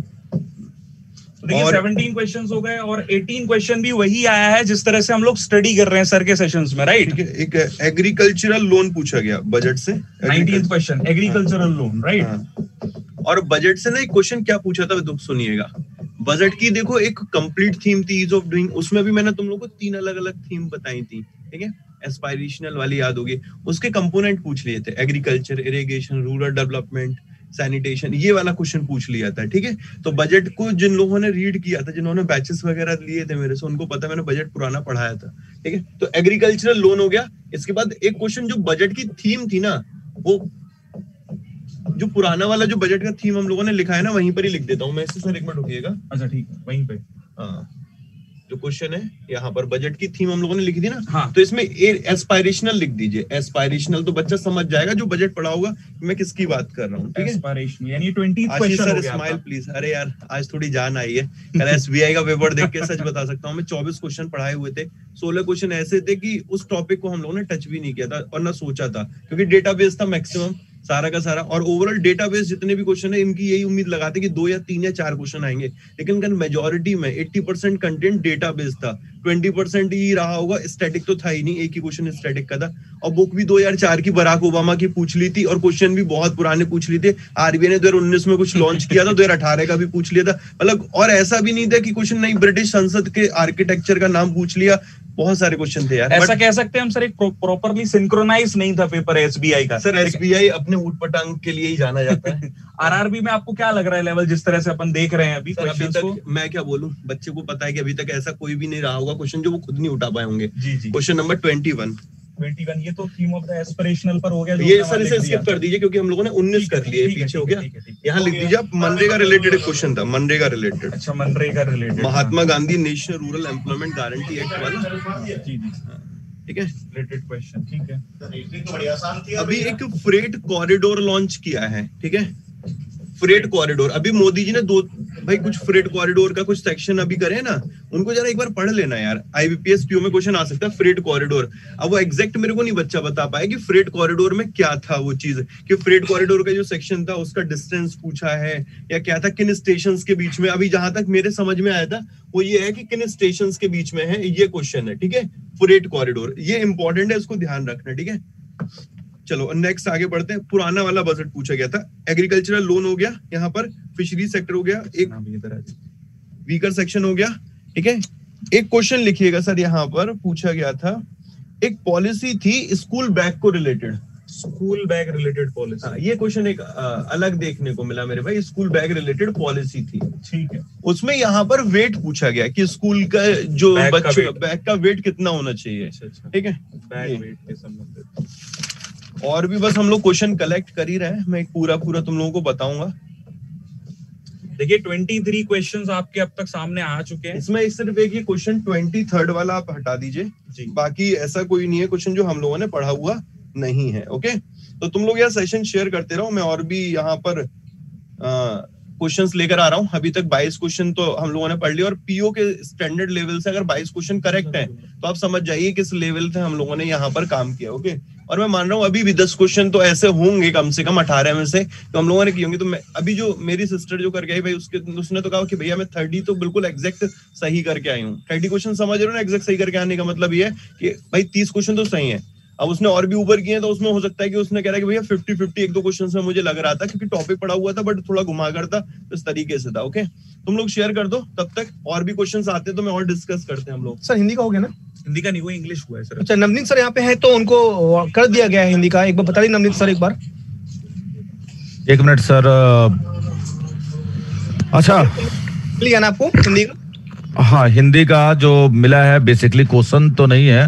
तो देखिए
और-
17 क्वेश्चंस हो गए और 18 क्वेश्चन भी वही आया है जिस तरह से हम लोग स्टडी कर रहे हैं सर के सेशंस में राइट
एक एग्रीकल्चरल लोन पूछा गया बजट से।
19th question agricultural loan right.
और बजट से ना एक क्वेश्चन क्या पूछा था दुख सुनिएगा। बजट की देखो एक कंप्लीट थीम थी ईज ऑफ़ डूइंग उसमें भी मैंने तुम लोगों को तीन अलग अलग थीम बताई थी, ठीक है? एस्पायरेशनल वाली याद होगी। उसके कंपोनेंट पूछ लिए थे agriculture irrigation rural development sanitation ये वाला क्वेश्चन पूछ लिया था, ठीक है? तो बजट को जिन लोगों ने रीड किया था, जिन्होंने बैचेस वगैरह लिए थे मेरे से, उनको पता मैंने बजट पुराना पढ़ाया था, ठीक है? तो एग्रीकल्चरल लोन हो गया। इसके बाद एक क्वेश्चन जो बजट की थीम थी ना, वो जो पुराना वाला जो बजट का थीम हम लोगों ने लिखा है ना वहीं पर ही लिख देता हूँ मैं इससे सर एक मिनट रुकिएगा।
अच्छा ठीक है वहीं पे।
हाँ जो क्वेश्चन है यहाँ पर बजट की थीम हम लोगों ने लिखी थी ना
हाँ।
तो इसमें एस्पायरेशनल लिख दीजिए। एस्पायरेशनल तो बच्चा समझ जाएगा जो बजट पढ़ा होगा कि मैं किसकी बात कर रहा हूँ ठीक
एस्पायरेशन यानी 20th
आशीष
क्वेश्चन
सर
गया
स्माइल प्लीज़ अरे यार आज थोड़ी जान आई है। कल एसबीआई का पेपर देख के सच बता सकता हूँ मैं 24 क्वेश्चन पढ़ाए हुए थे। 16 क्वेश्चन ऐसे थे कि उस टॉपिक को हम लोगों ने टच भी नहीं किया था और ना सोचा था क्योंकि डेटाबेस था मैक्सिमम सारा का सारा। और ओवरऑल डेटाबेस जितने भी क्वेश्चन है, इनकी यही उम्मीद लगाते कि दो या तीन या चार क्वेश्चन आएँगे। लेकिन मेजोरिटी में 80 परसेंट कंटेंट डेटाबेस था। 20 परसेंट ही रहा होगा। स्टैटिक तो था ही नहीं। एक ही क्वेश्चन स्टैटिक का था। और बुक भी 2004 की बराक ओबामा की पूछ ली थी और क्वेश्चन भी बहुत पुराने पूछ लिए थे। आरबीआई ने 2019 में कुछ लॉन्च किया था 2018 का भी पूछ लिया था। मतलब और ऐसा भी नहीं था कि क्वेश्चन नहीं ब्रिटिश संसद के आर्किटेक्चर का नाम पूछ लिया। बहुत सारे क्वेश्चन थे यार
ऐसा कह सकते हैं हम सर एक प्रॉपरली सिंक्रोनाइज नहीं था पेपर एसबीआई का।
सर एसबीआई अपने ऊट पटांग के लिए ही जाना जाता है।
आरआरबी में आपको क्या लग रहा है लेवल जिस तरह से अपन देख रहे हैं अभी
सर अभी
तक को?
मैं क्या बोलूँ? बच्चे को पता है कि अभी तक ऐसा कोई भी नहीं रहा होगा क्वेश्चन जो वो खुद नहीं उठा पाए होंगे।
जी जी।
क्वेश्चन नंबर ट्वेंटी वन
21 ये तो थीम ऑफ़ द एस्पिरेशनल पर हो गया
ये सर इसे स्किप कर दीजिए क्योंकि हम लोगों ने उन्नीस
ठीक है,
कर लिए पीछे हो गया।
है, है, है।
यहाँ लिख दीजिए आप मनरेगा रिलेटेड क्वेश्चन था मनरेगा रिलेटेड
अच्छा MNREGA related
Mahatma Gandhi national rural employment guarantee act वाला।
जी जी
ठीक है।
रिलेटेड क्वेश्चन ठीक है।
अभी एक फ्रेट कॉरिडोर लॉन्च किया है ठीक है? फ्रेट कॉरिडोर अभी मोदी जी ने दो भाई, कुछ फ्रेट कॉरिडोर का कुछ सेक्शन अभी करे ना, उनको जरा एक बार पढ़ लेना यार। आईबीपीएस पीओ में क्वेश्चन आ सकता है फ्रेट कॉरिडोर अब वो एग्जैक्ट मेरे को नहीं बच्चा बता पाया कि फ्रेट कॉरिडोर में क्या था वो चीज़। कि फ्रेट कॉरिडोर का जो सेक्शन था, उसका डिस्टेंस पूछा है, या क्या था, किन स्टेशन के बीच में। अभी जहाँ तक मेरे समझ में आया था, वो ये है कि किन स्टेशन के बीच में है, ये क्वेश्चन है, ठीक है? फ्रेट कॉरिडोर ये इंपॉर्टेंट है, इसको ध्यान रखना, ठीक है? चलो नेक्स्ट आगे बढ़ते हैं। पुराना वाला बजट पूछा गया था। एग्रीकल्चरल लोन हो गया यहाँ पर फिशरी सेक्टर हो गया एक वीकर सेक्शन हो गया ठीक है? एक क्वेश्चन लिखिएगा सर यहाँ पर पूछा गया था। एक पॉलिसी थी स्कूल बैग को रिलेटेड
स्कूल बैग रिलेटेड
हाँ,
पॉलिसी
ये क्वेश्चन एक अ, अलग देखने को मिला मेरे भाई। स्कूल बैग रिलेटेड पॉलिसी थी।
ठीक है।
उसमें यहाँ पर वेट पूछा गया कि स्कूल का जो
बैग
बच्चों। बैग का वेट कितना होना चाहिए।
अच्छा अच्छा।
ठीक है?
बैग वेट के संबंधित।
और भी बस हम लोग क्वेश्चन कलेक्ट कर ही रहे हैं। मैं पूरा पूरा तुम लोगों को बताऊँगा।
देखिए 23 क्वेश्चंस आपके अब तक सामने आ चुके हैं।
इसमें सिर्फ़ एक ये क्वेश्चन ट्वेंटी थर्ड वाला आप हटा दीजिए। बाकी ऐसा कोई नहीं है क्वेश्चन जो हम लोगों ने पढ़ा हुआ नहीं है ओके तो तुम लोग यह सेशन शेयर करते रहो। मैं और भी यहाँ पर क्वेश्चंस लेकर आ रहा हूँ। अभी तक 22 क्वेश्चन तो हम लोगों ने पढ़ लिया और पीओ के स्टैंडर्ड लेवल से अगर 22 क्वेश्चन करेक्ट है तो आप समझ जाइए किस लेवल से हम लोगों ने यहाँ पर काम किया ओके और मैं मान रहा हूँ अभी भी दस क्वेश्चन तो ऐसे होंगे कम से कम अठारह में से तो हम लोगों ने किए होंगे। तो मैं अभी जो मेरी सिस्टर जो करके आई भाई, उसके, उसने तो कहा कि भैया मैं थर्टी तो बिल्कुल एग्जैक्ट सही करके आई हूँ। थर्टी क्वेश्चन समझ रहे हो ना एग्जैक्ट सही करके आने का मतलब ये कि भाई तीस क्वेश्चन तो सही है। अब उसने और भी ऊपर किए तो उसमें हो सकता है कि उसने कह रहा है कि भैया फिफ्टी फिफ्टी एक दो क्वेश्चन में मुझे लग रहा था क्योंकि टॉपिक पड़ा हुआ था बट थोड़ा घुमा कर था तो इस तरीके से था ओके तुम लोग शेयर कर दो तब तक और भी क्वेश्चन आते हैं तो मैं और डिस्कस करते हैं हम लोग।
सर हिंदी का हो गया ना?
हिंदी का नहीं हुआ इंग्लिश हुआ है सर
अच्छा नवनीत सर यहाँ पे है तो उनको कर दिया गया है हिंदी का। एक बार बता दी नवनीत सर एक बार।
एक मिनट सर अच्छा।
मिल गया ना आपको हिंदी का?
हाँ हिंदी का जो मिला है बेसिकली क्वेश्चन तो नहीं है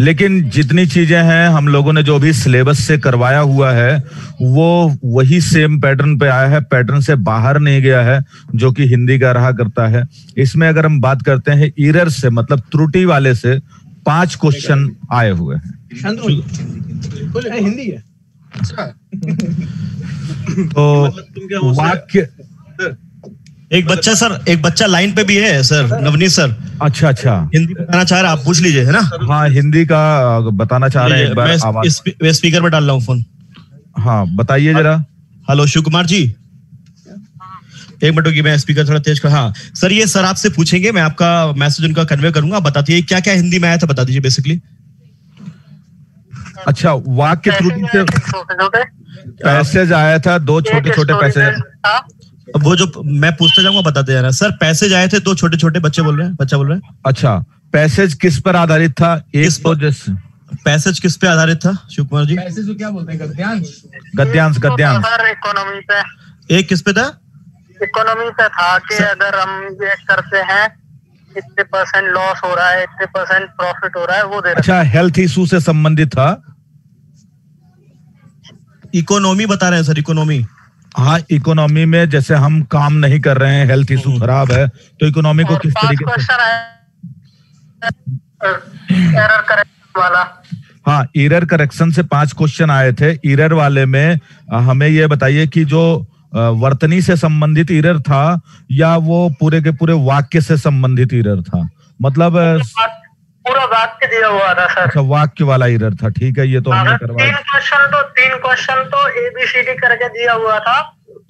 लेकिन जितनी चीज़ें हैं हम लोगों ने जो भी सिलेबस से करवाया हुआ है वो वही सेम पैटर्न पे आया है पैटर्न से बाहर नहीं गया है जो कि हिंदी का रहा करता है। इसमें अगर हम बात करते हैं इरर से मतलब त्रुटि वाले से पाँच क्वेश्चन आए हुए हैं।
हिंदी है।
तो
मतलब तुम क्या हो सर?
वाक्य
एक बच्चा सर एक बच्चा लाइन पे भी है सर नवनीत सर।
अच्छा अच्छा।
हिंदी बताना चाह रहा है आप पूछ लीजिए है ना?
हाँ हिंदी का बताना चाह रहे हैं एक बार
मैं इस- स्पीकर पे डाल रहा हूँ फ़ोन।
हाँ बताइए जरा।
हेलो शिव कुमार जी। एक मिनट होगी मैं स्पीकर थोड़ा तेज कर हाँ। सर ये सर आपसे पूछेंगे मैं आपका मैसेज उनका कन्वे करूँगा आप बता दीजिए क्या क्या हिंदी में आया था बता दीजिए बेसिकली
अच्छा वाक्य त्रुटि से पैसेज आया था दो छोटे छोटे पैसेज।
अब वो जो मैं पूछते जाऊँगा बताते जाना सर पैसेज आए थे दो छोटे छोटे बच्चे बोल रहे हैं बच्चा बोल रहे हैं।
अच्छा पैसेज किस पर आधारित था? एक तो जैसे
पैसेज किस पे आधारित था शिव कुमार जी?
पैसे जो क्या बोलते हैं गद्यांश?
गद्यांश गद्यांश।
सर इकोनॉमी पे।
एक किस पे था?
इकोनॉमी पे था कि अगर हम ये करते हैं इतने परसेंट लॉस हो रहा है इतने परसेंट प्रॉफिट हो रहा है वो दे रहे
अच्छा हेल्थ इशू से संबंधित था?
इकोनॉमी बता रहे हैं सर इकोनॉमी
हाँ इकोनॉमी में जैसे हम काम नहीं कर रहे हैं हेल्थ इशू खराब है तो इकोनॉमी को किस तरीके से
है वाला।
हाँ इरर करेक्शन से पाँच क्वेश्चन आए थे। इरर वाले में हमें ये बताइए कि जो वर्तनी से संबंधित इरर था या वो पूरे के पूरे वाक्य से संबंधित इरर था? मतलब
पूरा वाक्य दिया हुआ था सर।
अच्छा वाक्य वाला इरर था। ठीक है ये तो हमने
अगर तीन क्वेश्चन तो तीन क्वेश्चन तो एबीसीडी करके दिया हुआ था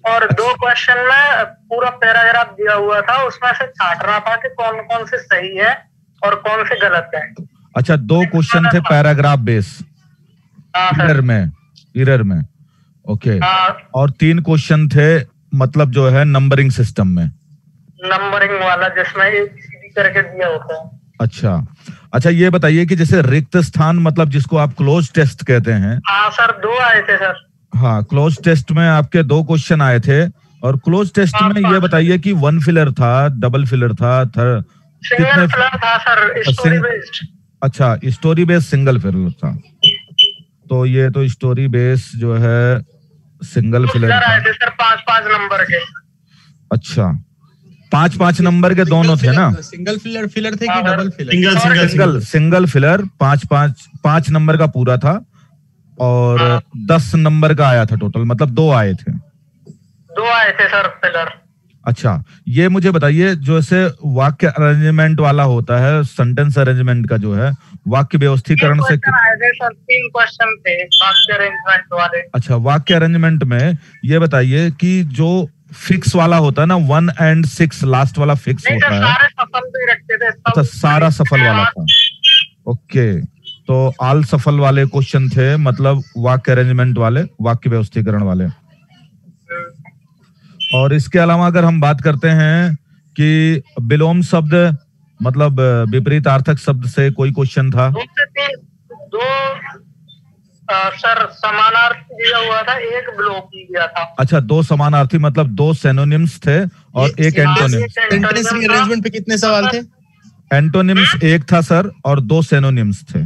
और अच्छा। दो क्वेश्चन में पूरा पैराग्राफ दिया हुआ था। उसमें से छाट रहा था कि कौन कौन से सही है और कौन से गलत है।
अच्छा दो क्वेश्चन थे पैराग्राफ बेस
सर।
में ईरर में। ओके
हाँ।
और तीन क्वेश्चन थे मतलब जो है नंबरिंग सिस्टम में।
नंबरिंग वाला जिसमें एबीसीडी करके दिया होता है।
अच्छा। अच्छा ये बताइए कि जैसे रिक्त स्थान मतलब जिसको आप क्लोज टेस्ट कहते हैं।
हाँ सर दो आए थे सर।
हाँ क्लोज टेस्ट में आपके दो क्वेश्चन आए थे और क्लोज टेस्ट
हाँ,
में ये
हाँ।
बताइए कि वन फिलर था डबल फिलर था थर
सिंगल
कितने
फिलर था सर स्टोरी बेस्ड
अच्छा स्टोरी बेस सिंगल फिलर था। तो ये तो स्टोरी बेस जो है सिंगल फिलर
आए
था।
थे सर पाँच पाँच नंबर के।
अच्छा। पाँच पाँच नंबर के दोनों थे ना?
सिंगल फिलर फिलर थे कि double filler
single single
single single filler पाँच पाँच पाँच नंबर का पूरा था और
हाँ।
दस नंबर का आया था टोटल मतलब दो आए थे।
दो आए थे सर फिलर
अच्छा ये मुझे बताइए जो ऐसे वाक्य अरेंजमेंट वाला होता है सेंटेंस अरेंजमेंट का जो है वाक्य व्यवस्थीकरण से
सर तीन क्वेश्चन थे वाक्य अरेंजमेंट वाले।
अच्छा वाक्य अरेंजमेंट में ये बताइए कि जो फिक्स वाला होता है ना वन एंड सिक्स लास्ट वाला फिक्स होता
सर
है।
सारे सफल भी रखते थे सब
अच्छा सारा सफल वाला था। ओके तो आल सफल वाले क्वेश्चन थे मतलब वाक्य अरेंजमेंट वाले वाक्य व्यवस्थीकरण वाले। और इसके अलावा अगर हम बात करते हैं कि विलोम शब्द मतलब विपरीत आर्थक शब्द से कोई क्वेश्चन था?
दो सर समानार्थी दिया हुआ था एक ब्लॉक दिया था।
अच्छा दो समानार्थी मतलब दो सेनोनिम्स थे और
ये-
एक एंटोनिम्स
सेंटेंस रीअरेंजमेंट पे कितने सवाल थे?
एंटोनिम्स एक था सर और दो सेनोनिम्स थे।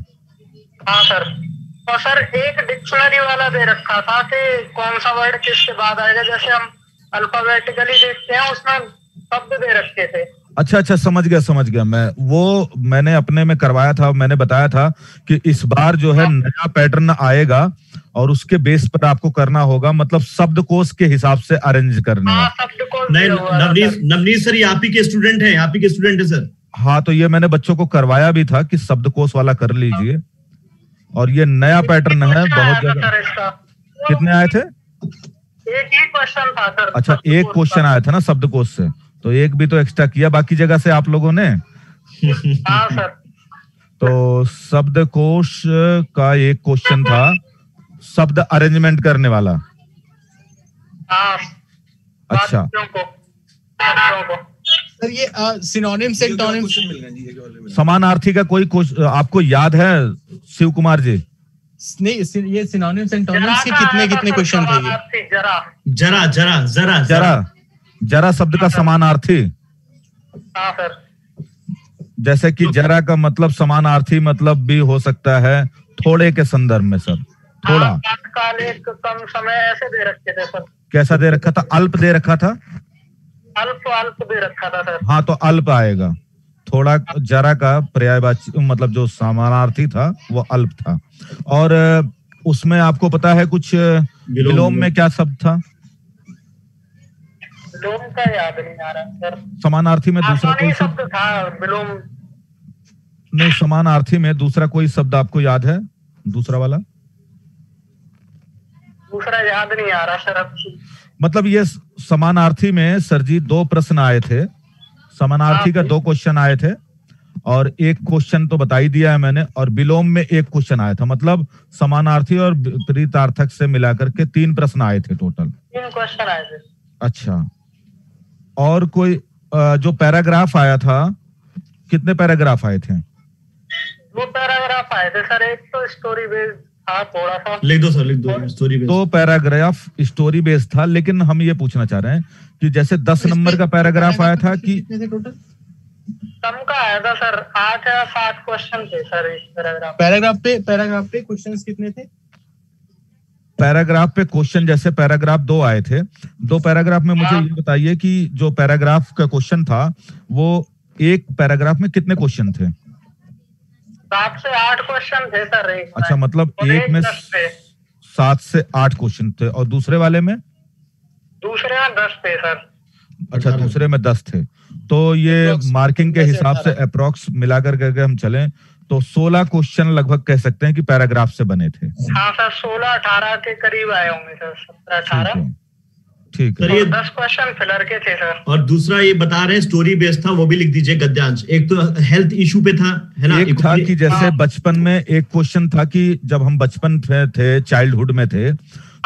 हाँ सर। और सर एक डिक्शनरी वाला दे रखा था कि कौन सा वर्ड किसके बाद आएगा? जैसे हम अल्फाबेटिकली देखते हैं उसमें शब्द दे रखे थे।
अच्छा अच्छा समझ गया समझ गया। मैं वो मैंने अपने में करवाया था मैंने बताया था कि इस बार जो है नया पैटर्न आएगा और उसके बेस पर आपको करना होगा मतलब शब्दकोश के हिसाब से अरेंज करना।
हाँ
हैं
नहीं नवनीत
सर।
नवनीत सर ये आप ही के स्टूडेंट हैं आप ही के स्टूडेंट है सर।
हाँ तो ये मैंने बच्चों को करवाया भी था कि शब्दकोश वाला कर लीजिए। और ये नया पैटर्न है बहुत ज़्यादा। कितने आए थे?
एक ही क्वेश्चन था सर
अच्छा एक क्वेश्चन आया था ना शब्दकोश से। तो एक भी तो एक्स्ट्रा किया बाकी जगह से आप लोगों ने?
हाँ सर।
तो शब्दकोश का एक क्वेश्चन था शब्द अरेंजमेंट करने वाला।
हाँ।
अच्छा।
सर ये सिनोनिम्स
मिल गए।
समानार्थी का कोई आपको याद है शिव कुमार जी?
नहीं ये सिनोनिम्स
जरा
एंटोनिम्स के कितने कितने क्वेश्चन थे ये?
जरा
जरा जरा जरा।
जरा। जरा शब्द का समानार्थी।
हाँ सर।
जैसे कि जरा का मतलब समानार्थी मतलब भी हो सकता है थोड़े के संदर्भ में सर। थोड़ा।
हाँ, कम समय ऐसे दे रखे थे सर।
कैसा दे रखा था? अल्प दे रखा था?
अल्प अल्प दे रखा था सर।
हाँ तो अल्प आएगा। थोड़ा जरा का पर्यायवाची मतलब जो समानार्थी था वो अल्प था। और उसमें आपको पता है कुछ विलोम में क्या शब्द था?
विलोम का याद नहीं आ रहा सर।
समानार्थी में दूसरा कोई शब्द?
शब्द था विलोम
नहीं समानार्थी में दूसरा कोई शब्द आपको याद है? दूसरा वाला?
दूसरा याद नहीं आ रहा सर
मतलब ये समानार्थी में सर जी दो प्रश्न आए थे। समानार्थी का दो क्वेश्चन आए थे और एक क्वेश्चन तो बता ही दिया है मैंने और विलोम में एक क्वेश्चन आया था। मतलब समानार्थी और विपरीतार्थक से मिलाकर के तीन प्रश्न आए थे टोटल
तीन क्वेश्चन आए थे।
अच्छा। और कोई जो पैराग्राफ आया था कितने पैराग्राफ आए थे?
दो पैराग्राफ आए थे सर एक तो स्टोरी बेस्ड था
लिख दो सर लिख दो स्टोरी
दो पैराग्राफ स्टोरी बेस्ड था लेकिन हम ये पूछना चाह रहे हैं कि जैसे दस नंबर का पैराग्राफ आया था कि
कितने थे
कम का आया था सर आठ या सात क्वेश्चन थे सर इस पैराग्राफ
पैराग्राफ पे पैराग्राफ पे क्वेश्चंस कितने थे?
पैराग्राफ पे क्वेश्चन जैसे पैराग्राफ दो आए थे। दो पैराग्राफ में मुझे
हाँ।
ये बताइए कि जो पैराग्राफ का क्वेश्चन था वो एक पैराग्राफ में कितने क्वेश्चन थे?
सात से आठ क्वेश्चन थे सर एक
अच्छा मतलब एक में सात से आठ क्वेश्चन थे। और दूसरे वाले में?
दूसरे में दस थे सर।
अच्छा दूसरे में दस थे। तो ये मार्किंग के हिसाब से अप्रोक्स मिलाकर करके हम चलें। तो सोलह क्वेश्चन लगभग कह सकते हैं कि पैराग्राफ से बने थे।
हाँ सर सोलह अठारह के करीब आए होंगे सर सत्रह
ठीक
अठारह।
है। ठीक है।
दस क्वेश्चन फिलर के थे सर।
और दूसरा ये बता रहे हैं स्टोरी बेस्ड था वो भी लिख दीजिए गद्यांश। एक तो हेल्थ इशू पे था है ना?
एक था कि जैसे
हाँ।
बचपन में एक क्वेश्चन था कि जब हम बचपन थे चाइल्डहुड में थे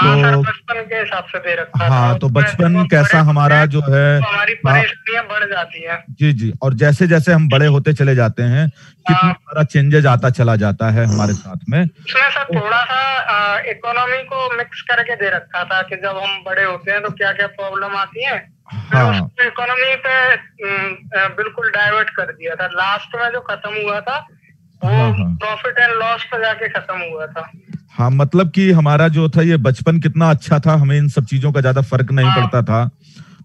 तो
बचपन के हिसाब से दे रखा
हाँ तो बचपन कैसा हमारा जो
है हमारी
हाँ,
परेशानियाँ बढ़ जाती हैं।
जी जी और जैसे जैसे हम बड़े होते चले जाते हैं कितना
हाँ।
सारा चेंजेस आता चला जाता है हमारे साथ में।
उसमें सर थोड़ा सा इकोनॉमी को मिक्स करके दे रखा था कि जब हम बड़े होते हैं तो क्या क्या प्रॉब्लम आती है?
हाँ।
इकोनॉमी पे बिल्कुल डाइवर्ट कर दिया था। लास्ट में जो खत्म हुआ था वो
हाँ, हाँ।
प्रॉफिट एंड लॉस पे जाके खत्म हुआ था।
हाँ मतलब कि हमारा जो था ये बचपन कितना अच्छा था हमें इन सब चीज़ों का ज़्यादा फ़र्क नहीं
हाँ।
पड़ता था।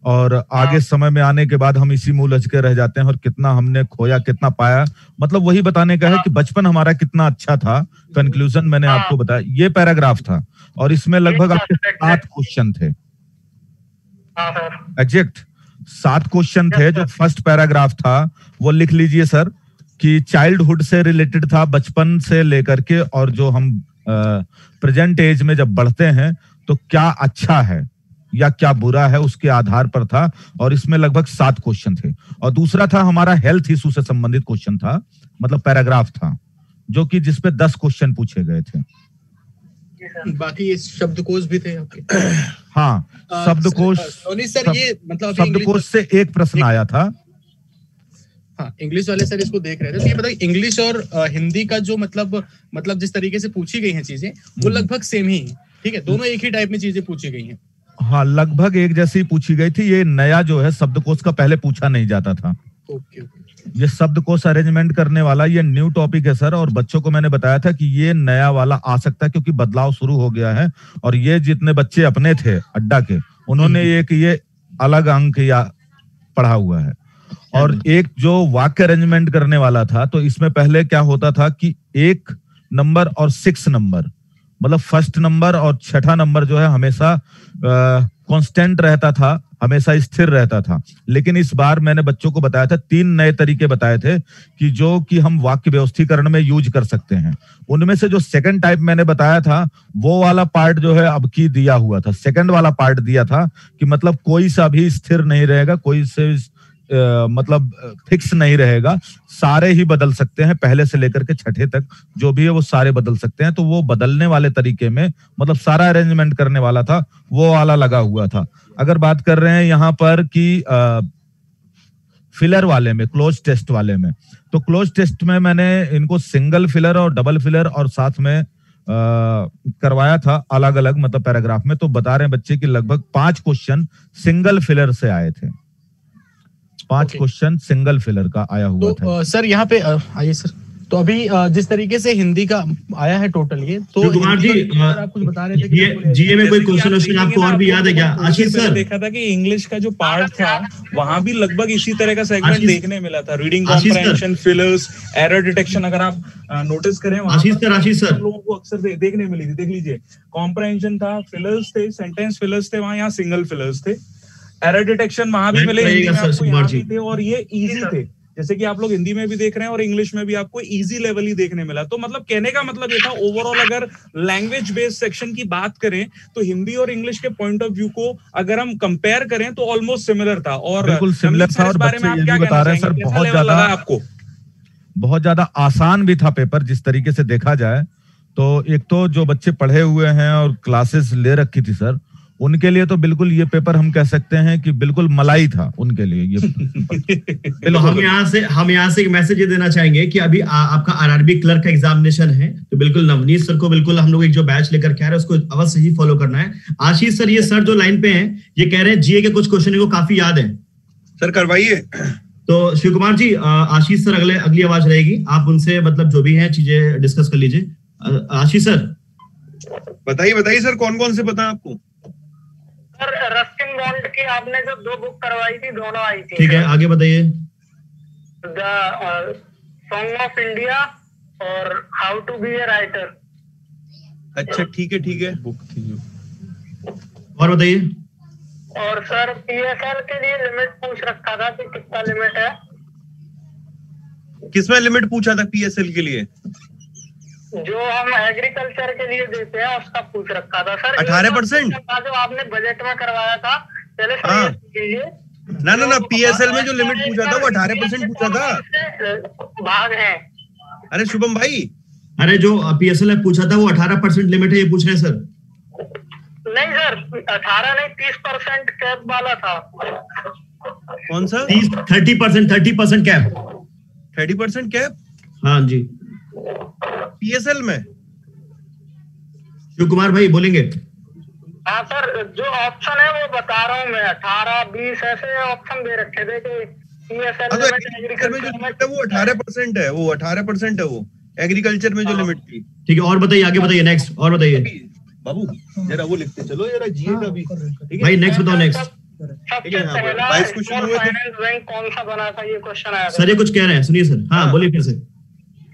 और आगे समय में आने के बाद हम इसी मुँह लच के रह जाते हैं और कितना हमने खोया कितना पाया। मतलब वही बताने का है कि बचपन हमारा कितना अच्छा था। कंक्लूजन मैंने
हाँ।
आपको बताया। ये पैराग्राफ था। और इसमें लगभग आपके सात क्वेश्चन थे।
हाँ
एग्जैक्ट सात क्वेश्चन थे जो फ़र्स्ट पैराग्राफ था। वो लिख लीजिए सर कि चाइल्डहुड से रिलेटेड था बचपन से लेकर के और जो हम प्रेजेंट एज में जब बढ़ते हैं तो क्या अच्छा है या क्या बुरा है उसके आधार पर था और इसमें लगभग सात क्वेश्चन थे और दूसरा था हमारा हेल्थ इशू से संबंधित क्वेश्चन था मतलब पैराग्राफ था जो कि जिसपे दस क्वेश्चन पूछे गए थे
बाकी ये शब्दकोश भी थे आपके
हाँ
अ,
शब्दकोश
सर, सोनी सर ये मतलब
शब्दकोश से एक प्रश्न आया था
हाँ इंग्लिश वाले सर इसको देख रहे थे। तो ये बताइए इंग्लिश और हिंदी का जो मतलब मतलब जिस तरीके से पूछी गई हैं चीज़ें वो
हम्म।
लगभग सेम ही ठीक है? दोनों एक ही टाइप में चीज़ें पूछी गई हैं।
हाँ लगभग एक जैसी पूछी गई थी। ये नया जो है शब्दकोश का पहले पूछा नहीं जाता था।
ओके ओके
ये शब्दकोश अरेंजमेंट करने वाला ये न्यू टॉपिक है सर और बच्चों को मैंने बताया था कि ये नया वाला आ सकता है क्योंकि बदलाव शुरू हो गया है और ये जितने बच्चे अपने थे अड्डा के उन्होंने एक ये अलग अंक या पढ़ा हुआ है। और एक जो वाक्य अरेंजमेंट करने वाला था तो इसमें पहले क्या होता था कि एक नंबर और सिक्स नंबर मतलब फ़र्स्ट नंबर और छठा नंबर जो है हमेशा कांस्टेंट रहता था हमेशा स्थिर रहता था। लेकिन इस बार मैंने बच्चों को बताया था तीन नए तरीके बताए थे कि जो कि हम वाक्य व्यवस्थीकरण में यूज़ कर सकते हैं। उनमें से जो सेकंड टाइप मैंने बताया था वो वाला पार्ट जो है अब की दिया हुआ था। सेकंड वाला पार्ट दिया था कि मतलब कोई सा भी स्थिर नहीं रहेगा कोई से मतलब फिक्स नहीं रहेगा। सारे ही बदल सकते हैं पहले से लेकर के छठे तक। जो भी है वो सारे बदल सकते हैं। तो वो बदलने वाले तरीके में मतलब सारा अरेंजमेंट करने वाला था वो वाला लगा हुआ था। अगर बात कर रहे हैं यहाँ पर कि फिलर वाले में क्लोज टेस्ट वाले में तो क्लोज टेस्ट में मैंने इनको सिंगल फिलर और डबल फिलर और साथ में अ, करवाया था अलग अलग मतलब पैराग्राफ में। तो बता रहे हैं बच्चे कि लगभग पाँच क्वेश्चन सिंगल फिलर से आए थे। पाँच क्वेश्चन सिंगल फिलर का आया हुआ
तो
था।
सर यहाँ पे आइए सर। तो अभी जिस तरीके से हिंदी का आया है टोटल ये तो
कुमार जी,
आप कुछ बता रहे थे
जीए में कोई क्वेश्चन क्वेश्चन आपको और भी याद है क्या? आशीष सर।
देखा था कि इंग्लिश का जो पार्ट था वहाँ भी लगभग इसी तरह का सेगमेंट देखने मिला था। Reading comprehension fillers error detection अगर आप नोटिस करें वहाँ
आशीष सर, आशीष सर।
लोगों को अक्सर देखने मिली थी। देख लीजिए कॉम्प्रहेंशन था फिलर्स थे सेंटेंस फिलर्स थे वहाँ यहाँ सिंगल फिलर्स थे। एरर डिटेक्शन वहाँ भी मिले हिंदी में आपको यहाँ भी थे और ये इजी थे। जैसे कि आप लोग हिंदी में भी देख रहे हैं और इंग्लिश में भी आपको इजी लेवल ही देखने मिला। तो मतलब कहने का मतलब ये था ओवरऑल अगर लैंग्वेज बेस्ड सेक्शन की बात करें तो हिंदी और इंग्लिश के पॉइंट ऑफ़ व्यू को अगर हम कंपेयर करें तो ऑलमोस्ट सिमिलर था। और
बिल्कुल similar
नवनीत सर,
था और
बारे में आप क्या
बता
कहना
रहे हैं, सर, बहुत ज्यादा-
आपको?
बहुत ज़्यादा आसान भी था पेपर जिस तरीके से देखा जाए। तो एक तो जो बच्चे पढ़े हुए हैं और क्लासेस ले रखी थी सर उनके लिए तो बिल्कुल ये पेपर हम कह सकते हैं कि बिल्कुल मलाई था उनके लिए ये
तो हम यहाँ से हम यहाँ से एक मैसेज ये देना चाहेंगे कि अभी आ, आपका आरआरबी क्लर्क का एग्जामिनेशन है तो बिल्कुल नवनीत सर को बिल्कुल हम लोग एक जो बैच लेकर के आ रहे हैं उसको अवश्य ही फॉलो करना है। आशीष सर ये सर जो लाइन पे है ये कह रहे हैं जीए के कुछ क्वेश्चन को काफ़ी याद है।
सर करवाइए।
तो शिव कुमार जी आशीष सर अगले अगली आवाज़ रहेगी। आप उनसे मतलब जो भी है चीज़ें डिस्कस कर लीजिए। आशीष सर
बताइए बताइए सर कौन कौन से पता आपको?
सर रस्किन बॉन्ड की आपने जो दो बुक करवाई थी दोनों आई थी।
ठीक है आगे बताइए।
द सॉन्ग ऑफ़ इंडिया और how to be a writer
अच्छा ठीक है ठीक है।
बुक थी जो।
और बताइए।
और सर पीएसएल के लिए लिमिट पूछ रखा था कि कितना लिमिट है?
किसमें लिमिट पूछा था पीएसएल के लिए?
जो हम एग्रीकल्चर के लिए देते हैं उसका पूछ रखा था। सर अठारह परसेंट? जो आपने बजट में करवाया था पहले सर
हाँ। ना ना ना पीएसएल में जो लिमिट पूछा था वो 18% पूछा था।
भाग है।
अरे शुभम भाई।
अरे जो पीएसएल में पूछा था वो अठारह परसेंट लिमिट है ये पूछ रहे हैं सर।
नहीं सर अठारह नहीं तीस परसेंट कैप वाला था।
कौन सा?
तीस thirty percent thirty percent cap
thirty percent cap
हाँ जी।
पीएसएल में?
शिव कुमार भाई बोलेंगे।
हाँ सर जो ऑप्शन है वो बता रहा हूँ मैं। अठारह बीस ऐसे ऑप्शन दे रखे थे कि पीएसएल
हाँ एग्रीकल्चर में जो लिमिट है वो अठारह परसेंट है वो अठारह परसेंट है वो। एग्रीकल्चर में जो
हाँ।
लिमिट थी।
ठीक है और बताइए आगे बताइए नेक्स्ट और बताइए।
बाबू जरा वो लिखते चलो जरा जीए का भी। ठीक है?
भाई नेक्स्ट बताओ नेक्स्ट
है, हाँ, बाईस क्वेश्चन हुए थे।
कौन सा बना था ये क्वेश्चन आया
सर ये कुछ कह रहे हैं सुनिए सर। हाँ
हाँ।
बोलिए फिर से।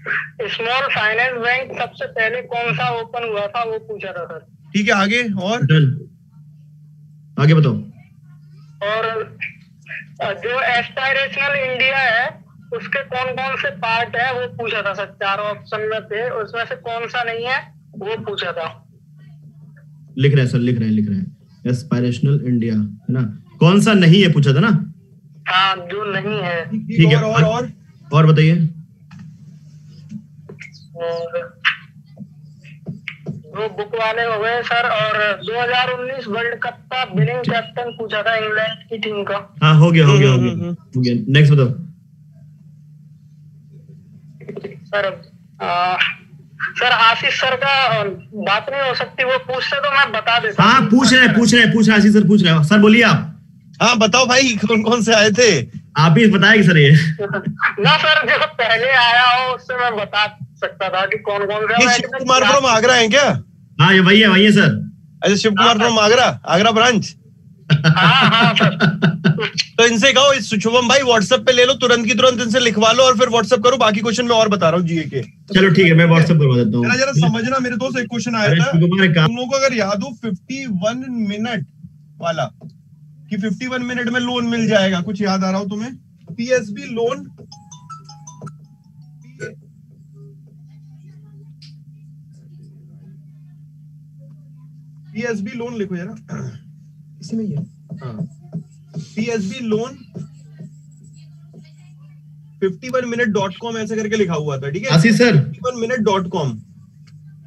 स्मॉल फाइनेंस बैंक सबसे पहले कौन सा ओपन हुआ था वो पूछा था। सर
ठीक है आगे और?
डन। आगे बताओ।
और जो एस्पायरेशनल इंडिया है उसके कौन कौन से पार्ट है वो पूछा था। सर चार ऑप्शन में थे उसमें से कौन सा नहीं है वो पूछा था।
लिख रहे हैं सर लिख रहे हैं लिख रहे हैं। एस्पायरेशनल इंडिया है ना? कौन सा नहीं है पूछा था ना?
हाँ जो नहीं है।
ठीक है
और और और?
और बताइए।
और दो बुक वाले हो गए सर और 2019 वर्ल्ड कप का विनिंग कैप्टन पूछा था इंग्लैंड की टीम का।
हाँ हो गया हो गया हो
हम्म,
गया
हम्म,
हो गया। नेक्स्ट बताओ।
सर आ, सर आशीष सर का बात नहीं हो सकती वो पूछते तो मैं बता देता।
हाँ पूछ रहे पूछ रहे पूछ रहे आशीष सर पूछ रहे हैं। सर बोलिए आप।
हाँ बताओ भाई कौन कौन से आए थे?
आप ही बताएँगे सर ये।
ना सर जो पहले आया हो उससे मैं बता सकता था कि कौन कौन
ये
सा
शिव कुमार फ्रॉम आगरा है क्या?
हाँ ये वही है वही है सर।
अच्छा शिव कुमार फ्रॉम आगरा आगरा ब्रांच।
हाँ हाँ सर।
तो इनसे कहो इस शुभम भाई व्हाट्सएप पे ले लो तुरंत की तुरंत इनसे लिखवा लो और फिर व्हाट्सएप करो बाकी क्वेश्चन मैं और बता रहा हूँ जीए के।
चलो ठीक है मैं व्हाट्सएप करवा देता
जरा जरा समझना मेरे दोस्त एक क्वेश्चन आया था। तुम लोगों को अगर याद हो 51 मिनट वाला कि 51 मिनट में लोन मिल जाएगा कुछ याद आ रहा हो तुम्हें? पीएसबी लोन पीएसबी लोन लिखो जरा
इसी में
PSB loan 51 minute dot com ऐसे करके लिखा हुआ था ठीक है?
Ashish sir.
51 minute dot com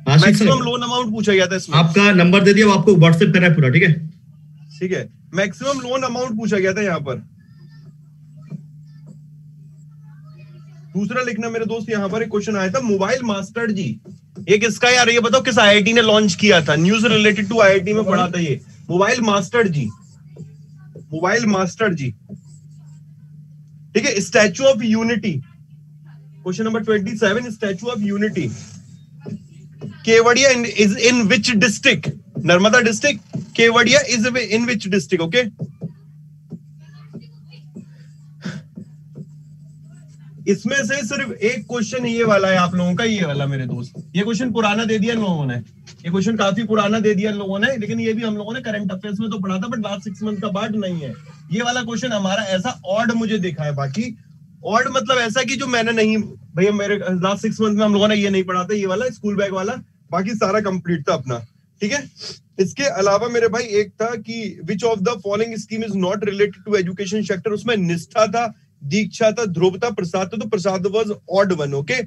maximum loan amount पूछा गया था इसमें।
आपका नंबर दे दिया आपको व्हाट्सएप करना है पूरा ठीक है?
ठीक है। मैक्सिमम लोन अमाउंट पूछा गया था यहाँ पर। दूसरा लिखना मेरे दोस्त यहाँ पर एक क्वेश्चन आया था मोबाइल मास्टर जी। ये किसका यार? ये बताओ किस आईआईटी ने लॉन्च किया था? न्यूज़ रिलेटेड टू आईआईटी में पढ़ा था ये। Mobile master ji mobile master ji ठीक है Statue of Unity question number twenty seven Statue of Unity Kevadia is in which district Narmada district Kevadia is in which district okay इसमें से सिर्फ़ एक क्वेश्चन ये वाला है आप लोगों का, ये वाला मेरे दोस्त। ये क्वेश्चन पुराना दे दिया इन लोगों ने। ये क्वेश्चन काफ़ी पुराना दे दिया इन लोगों ने, लेकिन ये भी हम लोगों ने करंट अफेयर्स में तो पढ़ा था बट लास्ट सिक्स मंथ का पार्ट नहीं है। ये वाला क्वेश्चन हमारा ऐसा ऑड मुझे देखा है बाकी। ऑड मतलब ऐसा कि जो मैंने नहीं, भैया मेरे लास्ट सिक्स मंथ में हम लोगों ने ये नहीं पढ़ा था, ये वाला स्कूल बैग वाला, बाकी सारा कंप्लीट था अपना। ठीक है? इसके अलावा मेरे भाई एक था कि which of the following scheme is not related to education sector उसमें निष्ठा था दीक्षा था ध्रुव था प्रसाद था तो Prasad was odd one okay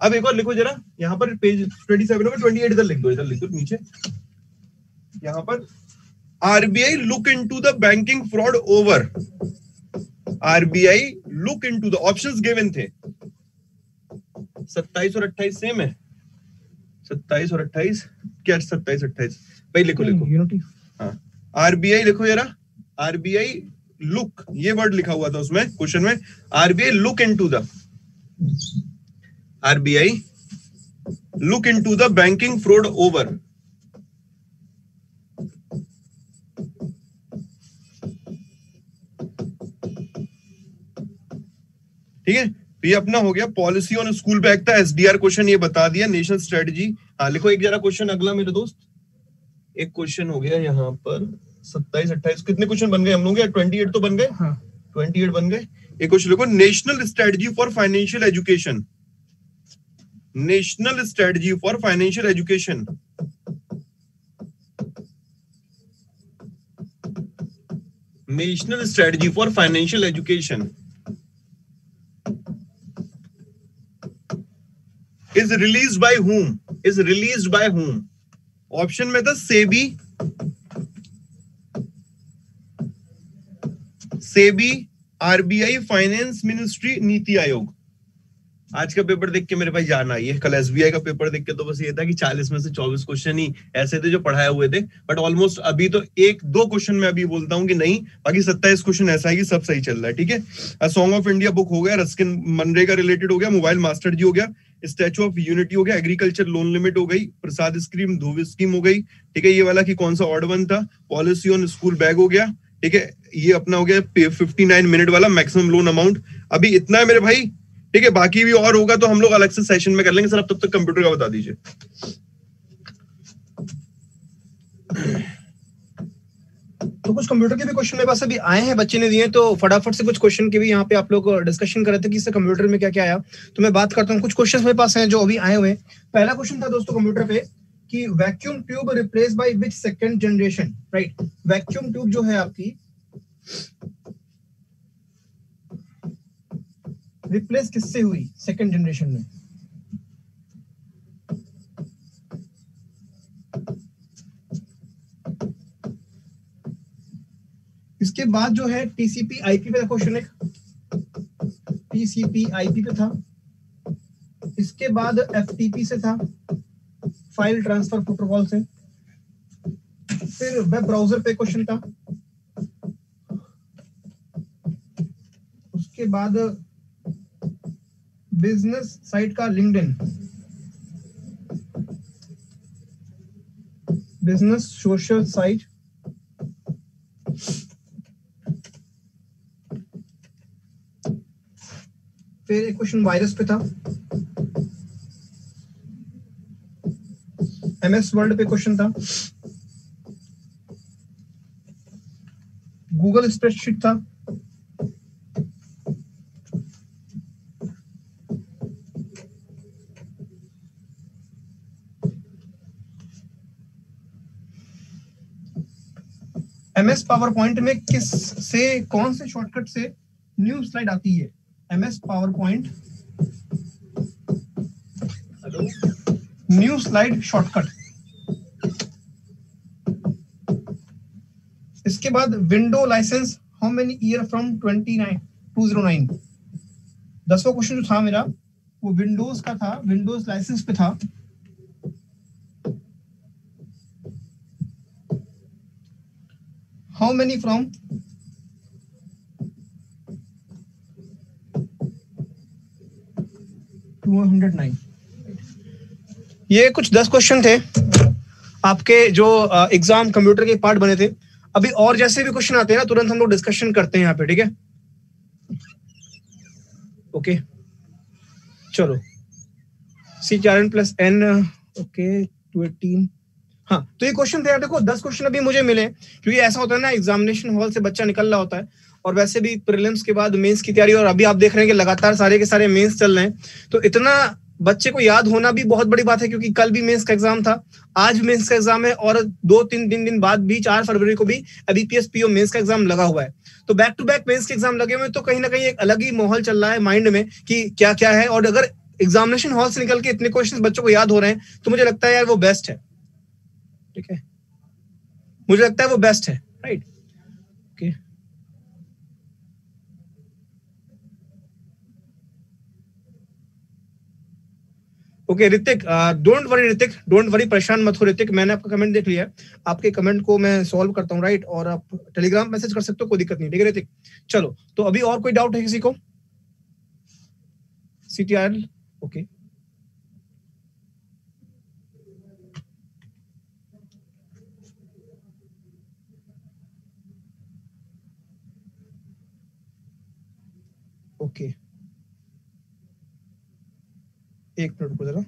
अब एक और लिखो जरा यहाँ पर पेज 27 में 28 इधर लिख दो इधर लिख दो नीचे। यहाँ पर RBI look into the banking fraud over RBI look into the option given थे। 27 और 28 सेम है। 27 और 28 क्या 27 28 भाई लिखो लिखो। हाँ। आरबीआई लिखो जरा। आरबीआई लुक ये वर्ड लिखा हुआ था उसमें क्वेश्चन में RBI look into the RBI look into the banking fraud over ठीक है? तो ये अपना हो गया पॉलिसी ऑन स्कूल बैग था एसडीआर क्वेश्चन ये बता दिया नेशनल स्ट्रेटजी हाँ लिखो एक जरा क्वेश्चन अगला मेरे दोस्त। एक क्वेश्चन हो गया यहाँ पर। सत्ताईस अट्ठाईस कितने क्वेश्चन बन गए हम लोग? ट्वेंटी एट तो बन गए?
हाँ।
ट्वेंटी एट बन गए? एक क्वेश्चन लिखो national strategy for financial education national strategy for financial education national strategy for financial education is release by whom? Is release by whom? Option में था SEBI. SEBI, RBI, finance ministry, NITI Aayog. आज का paper देख के मेरे जान आई है। कल एसबीआई का पेपर देख के तो बस ये था कि 40 में से 24 क्वेश्चन ही ऐसे थे जो पढ़ाए हुए थे। बट ऑलमोस्ट अभी तो एक, दो क्वेश्चन में अभी बोलता हूँ कि नहीं, बाकी 27 क्वेश्चन ऐसा है कि सब सही चल रहा है, ठीक है? सॉन्ग ऑफ़ इंडिया बुक हो गया रस्किन मनरेगा रिलेटेड हो गया मोबाइल मास्टर जी हो गया स्टैचू ऑफ़ यूनिटी हो गया एग्रीकल्चर लोन लिमिट हो गई प्रसाद स्कीम धोवी स्कीम हो गई, ठीक है? ये वाला कि कौन सा ऑर्ड वन था? पॉलिसी ऑन स्कूल बैग हो गया ठीक है? ये अपना हो गया फिफ्टी नाइन मिनट वाला मैक्सिमम लोन अमाउंट अभी इतना है मेरे भाई, ठीक है? बाकी भी और होगा तो हम लोग अलग से सेशन में कर लेंगे। सर, अब तब तक कंप्यूटर का बता दीजिए।
तो कुछ कंप्यूटर के भी क्वेश्चन मेरे पास अभी आए हैं, बच्चे ने दिए तो फटाफट से कुछ क्वेश्चन के भी यहाँ पे आप लोग डिस्कशन कर रहे थे कि इससे कंप्यूटर में क्या क्या आया। तो मैं बात करता हूँ, कुछ क्वेश्चन मेरे पास हैं जो अभी आए हुए हैं। पहला क्वेश्चन था दोस्तों कंप्यूटर पे। कि vacuum tube replace by which second generation right vacuum tube जो है आपकी रिप्लेस किससे हुई? सेकंड जनरेशन में। इसके बाद जो है टीसीपी आईपी पे क्वेश्चन एक। टीसीपी आईपी पे था। इसके बाद एफटीपी से था। फ़ाइल ट्रांसफ़र प्रोटोकॉल से। फिर वेब ब्राउज़र पे क्वेश्चन था उसके बाद बिज़नेस साइट का लिंक्डइन। Business social site. फिर एक क्वेश्चन वायरस पे था। एमएस वर्ल्ड पे क्वेश्चन था। गूगल स्प्रेडशीट था। एमएस पावर पॉइंट में किस से, कौन से शॉर्टकट से न्यू स्लाइड आती है? MS PowerPoint new slide shortcut. इसके बाद window license how many year from twenty nine to zero nine दसवा क्वेश्चन जो था मेरा, वो विंडोज़ का था, विंडोज़ लाइसेंस पे था। How many from two hundred nine ये कुछ दस क्वेश्चन थे। आपके जो एग्ज़ाम कंप्यूटर के पार्ट बने थे। अभी और जैसे भी क्वेश्चन आते हैं ना, तुरंत हम लोग डिस्कशन करते हैं यहाँ पे, ठीक है? ओके चलो। सी चार N plus N okay two eighteen हाँ तो ये क्वेश्चन थे यार, देखो, दस क्वेश्चन अभी मुझे मिले क्योंकि ऐसा होता है ना एग्जामिनेशन हॉल से बच्चा निकल रहा होता है, और वैसे भी प्रीलिम्स के बाद मेंस की तैयारी, और अभी आप देख रहे हैं कि लगातार सारे के सारे मेंस चल रहे हैं। तो इतना बच्चे को याद होना भी बहुत बड़ी बात है, क्योंकि कल भी मेंस का एग्ज़ाम था। आज मेंस का एग्ज़ाम है और दो तीन दिन दिन बाद भी, चार फरवरी को भी एबीपीएस पीओ मेंस का एग्ज़ाम लगा हुआ है। तो बैक टू बैक मेंस के एग्ज़ाम लगे हुए तो कहीं ना कहीं एक अलग ही माहौल चल रहा है माइंड में कि क्या क्या है। और अगर एग्जामिनेशन हॉल से निकल के इतने क्वेश्चन बच्चों को याद हो रहे हैं तो मुझे लगता है यार वो बेस्ट है। ठीक है? मुझे लगता है वो बेस्ट है। Right okay okay Hrithik don't worry Hrithik don't worry परेशान मत हो ऋतिक मैंने आपका कमेंट देख लिया आपके कमेंट को मैं सॉल्व करता हूँ राइट और आप टेलीग्राम मैसेज कर सकते हो, कोई दिक्कत नहीं, ठीक है ऋतिक चलो तो अभी और कोई डाउट है किसी को? C T R okay okay एक मिनट को जरा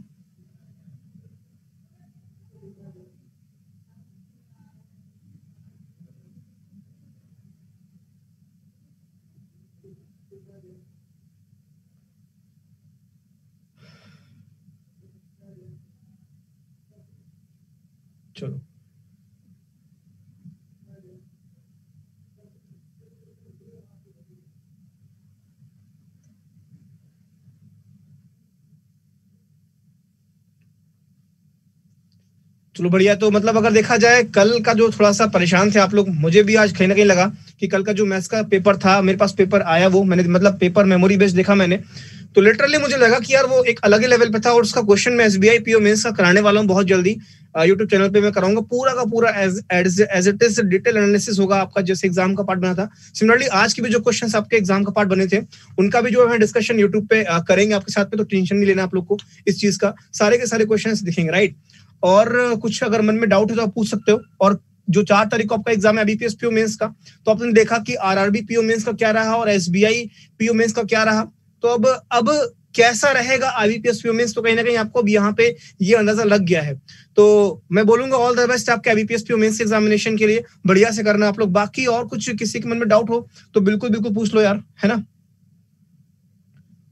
चलो चलो बढ़िया। तो मतलब अगर देखा जाए, कल का जो थोड़ा सा परेशान थे आप लोग, मुझे भी आज कहीं ना कहीं लगा कि कल का जो मैथ्स का पेपर था, मेरे पास पेपर आया वो, मैंने मतलब पेपर मेमोरी बेस्ड देखा मैंने। तो लिटरली मुझे लगा कि यार वो एक अलग ही लेवल पे था और उसका क्वेश्चन मैं एसबीआई पीओ मेंस का कराने वाला हूँ बहुत जल्दी। यूट्यूब चैनल पे मैं कराऊँगा। पूरा का पूरा as it is detail analysis होगा आपका, जैसे एग्ज़ाम का पार्ट बना था। सिमिलरली आज के भी जो क्वेश्चन आपके एग्ज़ाम का पार्ट बने थे, उनका भी जो है डिस्कशन यूट्यूब पे करेंगे आपके साथ में तो टेंशन नहीं लेना आप लोग को इस चीज़ का। सारे के सारे क्वेश्चन दिखेंगे राइट और कुछ अगर मन में डाउट है तो आप पूछ सकते हो। और जो चार तारीख को आपका एग्ज़ाम है बीपीएस पीओ मेंस का तो आपने देखा कि आरआरबी पीओ मेंस का क्या रहा और एसबीआई पीओ मेंस का क्या रहा। तो अब अब कैसा रहेगा आईबीपीएस पीओ मेंस तो कहीं ना कहीं आपको अब यहाँ पे ये अंदाज़ा लग गया है। तो मैं बोलूँगा ऑल द बेस्ट आपके आईबीपीएस पीओ मेंस एग्जामिनेशन के लिए। बढ़िया से करना आप लोग। बाकी और कुछ किसी के मन में डाउट हो तो बिल्कुल बिल्कुल पूछ लो यार, है ना?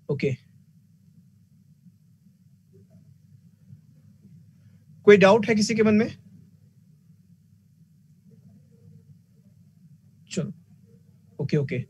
ओके कोई डाउट है किसी के मन में? चलो ओके ओके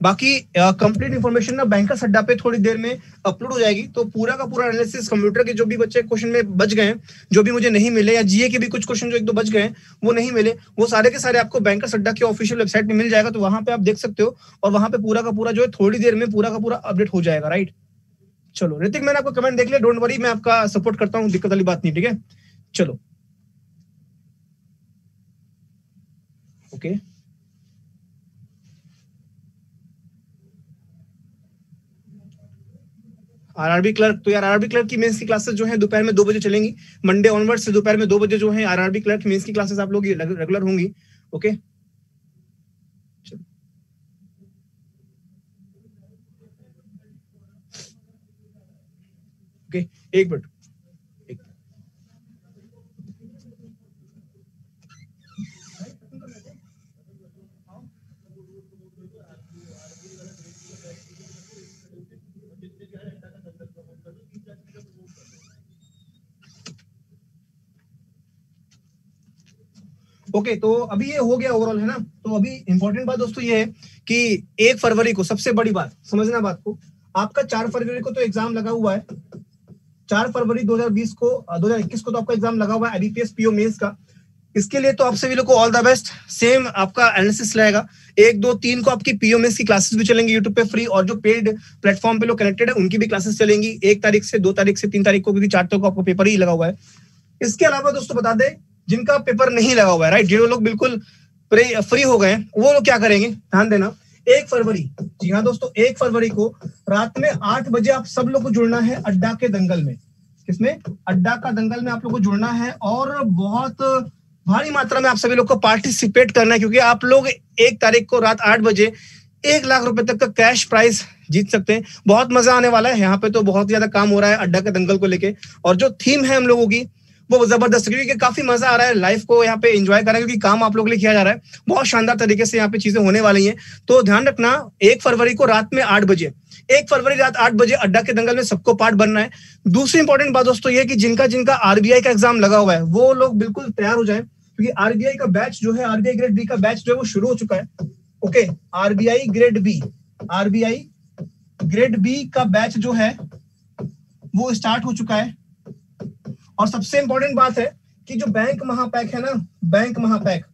बाकी कंप्लीट इंफॉर्मेशन ना बैंकर्स अड्डा पे थोड़ी देर में अपलोड हो जाएगी तो पूरा का पूरा एनालिसिस कंप्यूटर के जो भी बच्चे क्वेश्चन में बच गए जो भी मुझे नहीं मिले या जीए के भी कुछ क्वेश्चन जो एक दो बच गए वो नहीं मिले, वो सारे के सारे आपको बैंकर्स अड्डा के ऑफिशियल वेबसाइट में मिल जाएगा तो वहाँ पे आप देख सकते हो और वहाँ पे पूरा का पूरा जो है थोड़ी देर में पूरा का पूरा अपडेट हो जाएगा राइट चलो, ऋतिक, मैंने आपको कमेंट देख लिया। डोंट वरी मैं आपका सपोर्ट करता हूँ, दिक्कत वाली बात नहीं, ठीक है? चलो। Okay okay. आरआरबी क्लर्क तो यार आरआरबी क्लर्क की मेंस की क्लासेस जो है, दोपहर में दो बजे चलेंगी। मंडे ऑनवर्ड से दोपहर में दो बजे जो है आरआरबी क्लर्क मेंस की क्लासेस आप लोग रेगुलर होंगी। ओके ओके एक मिनट। ओके okay, तो अभी ये हो गया ओवरऑल है ना? तो अभी इंपॉर्टेंट बात दोस्तों ये है कि एक फरवरी को सबसे बड़ी बात समझना बात को आपका चार फरवरी को तो एग्ज़ाम लगा हुआ है। चार फरवरी 2020 को 2021 को तो आपका एग्ज़ाम लगा हुआ है एबीपीएस पीओ मेंस का। इसके लिए तो आप सभी लोग को ऑल द बेस्ट सेम आपका एनालिसिस रहेगा। एक, दो, तीन को आपकी पीओ मेंस की क्लासेस भी चलेंगी यूट्यूब पे फ्री और जो पेड प्लेटफॉर्म पे लोग कनेक्टेड है, उनकी भी क्लासेस चलेंगी। एक तारीख से, दो तारीख से, तीन तारीख को क्योंकि चार तारीख को आपको पेपर ही लगा हुआ है। इसके अलावा दोस्तों बता दें, जिनका पेपर नहीं लगा हुआ है राइट जो लोग बिल्कुल फ्री हो गए वो लोग क्या करेंगे? ध्यान देना। एक फरवरी, जी हाँ दोस्तों, एक फरवरी को रात में आठ बजे आप सब लोग को जुड़ना है अड्डा के दंगल में। किसमें? अड्डा का दंगल में आप लोग को जुड़ना है और बहुत भारी मात्रा में आप सभी लोग को पार्टिसिपेट करना है, क्योंकि आप लोग एक तारीख को रात आठ बजे एक लाख रुपए तक का कैश प्राइज जीत सकते हैं। बहुत मज़ा आने वाला है। यहाँ पे तो बहुत ज़्यादा काम हो रहा है अड्डा के दंगल को लेके। और जो थीम है हम लोगों की वो ज़बरदस्त, क्योंकि काफ़ी मज़ा आ रहा है लाइफ को यहाँ पे एंजॉय कर रहे हैं क्योंकि काम आप लोग के लिए किया जा रहा है। बहुत शानदार तरीके से यहाँ पे चीज़ें होने वाली हैं। तो ध्यान रखना, एक फरवरी को रात में आठ बजे, एक फरवरी रात आठ बजे अड्डा के दंगल में सबको पार्ट बनना है। दूसरी इंपॉर्टेंट बात दोस्तों ये कि जिनका जिनका आरबीआई का एग्ज़ाम लगा हुआ है, वो लोग बिल्कुल तैयार हो जाए, क्योंकि आरबीआई का बैच जो है आरबीआई ग्रेड बी का बैच जो है, वो शुरू हो चुका है। Okay RBI grade B RBI grade B का बैच जो है, वो स्टार्ट हो चुका है। और सबसे इंपॉर्टेंट बात है कि जो बैंक महापैक है ना बैंक महापैक,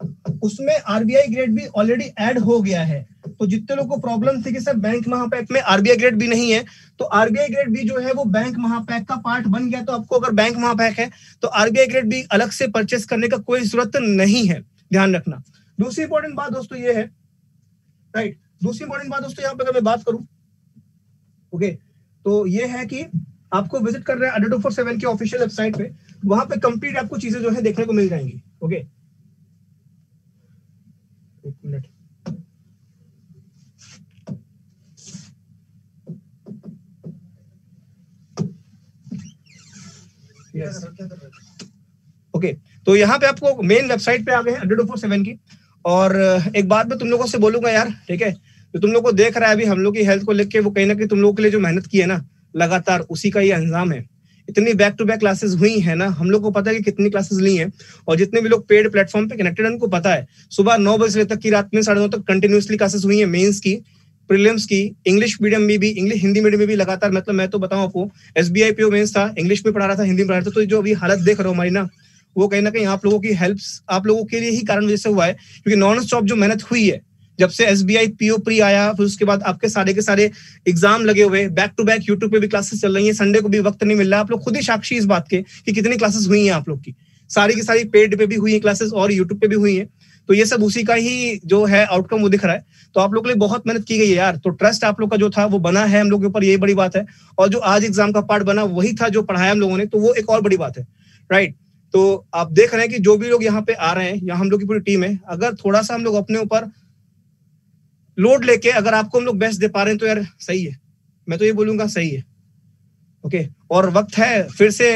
उसमें आरबीआई ग्रेड भी ऑलरेडी ऐड हो गया है। तो जितने लोग को प्रॉब्लम थी कि सर बैंक महापैक में आरबीआई ग्रेड भी नहीं है तो आरबीआई ग्रेड भी जो है वो बैंक महापैक का पार्ट बन गया। तो आपको अगर बैंक महापैक है तो आरबीआई ग्रेड भी अलग से परचेस करने का कोई ज़रूरत नहीं है, ध्यान रखना। दूसरी इंपॉर्टेंट बात दोस्तों ये है राइट दूसरी इंपॉर्टेंट बात दोस्तों यहाँ पे अगर मैं बात करूँ ओके तो ये है कि आपको विज़िट कर रहे हैं अड्डा फोर सेवन की ऑफिशियल वेबसाइट पे वहाँ पे कंप्लीट आपको चीज़ें जो है देखने को मिल जाएँगी ओके एक मिनट ओके okay, तो यहाँ पे आपको मेन वेबसाइट पे आ गए हैं अड्डा फोर सेवन की और एक बात मैं तुम लोगों से बोलूँगा यार ठीक है? तो तुम लोग को देख रहा है अभी हम लोग की हेल्थ को लेके वो कहीं ना कहीं तुम लोगों के लिए जो मेहनत की है ना लगातार उसी का ये अंजाम है। इतनी बैक टू बैक क्लासेस हुई है ना, हम लोग को पता है कि कितनी क्लासेस ली हैं और जितने भी लोग पेड प्लेटफॉर्म पे कनेक्टेड उनको पता है। सुबह नौ बजे तक की रात में साढ़े नौ तक कंटिन्यूसली क्लासेस हुई है मेंस की प्रीलिम्स की इंग्लिश मीडियम में भी इंग्लिश हिंदी मीडियम में भी लगातार। मतलब मैं तो बताऊँ आपको S B I P mains था इंग्लिश में पढ़ा रहा था हिंदी में पढ़ा रहा था तो जो अभी हालत देख रहा हो हमारी ना, वो कहीं ना कहीं आप लोगों की हेल्प आप लोगों के लिए ही कारण वजह से हुआ है, क्योंकि नॉन स्टॉप जो मेहनत हुई है जब से S B I PO pre आया, फिर उसके बाद आपके सारे के सारे एग्ज़ाम लगे हुए बैक टू बैक यूट्यूब पे भी क्लासेस चल रही है। संडे को भी वक्त नहीं मिल रहा। आप लोग खुद ही साक्षी इस बात के कि कितनी क्लासेस हुई हैं आप लोग की। सारी की सारी पेड पे भी हुई है क्लासेस और यूट्यूब पे भी हुई है। तो ये सब उसी का ही जो है आउटकम वो दिख रहा है। तो आप लोग के लिए बहुत मेहनत की गई है यार। तो ट्रस्ट आप लोग का जो था, वो बना है हम लोग के ऊपर, यही बड़ी बात है। और जो आज एग्ज़ाम का पार्ट बना, वही था जो पढ़ाया हम लोगों ने तो वो एक और बड़ी बात है। राइट तो आप देख रहे हैं कि जो भी लोग यहाँ पे आ रहे हैं, यहाँ हम लोग की पूरी टीम है। अगर थोड़ा सा हम लोग अपने ऊपर लोड लेके अगर आपको हम लोग बेस्ट दे पा रहे हैं तो यार सही है। मैं तो ये बोलूँगा सही है। ओके और वक्त है फिर से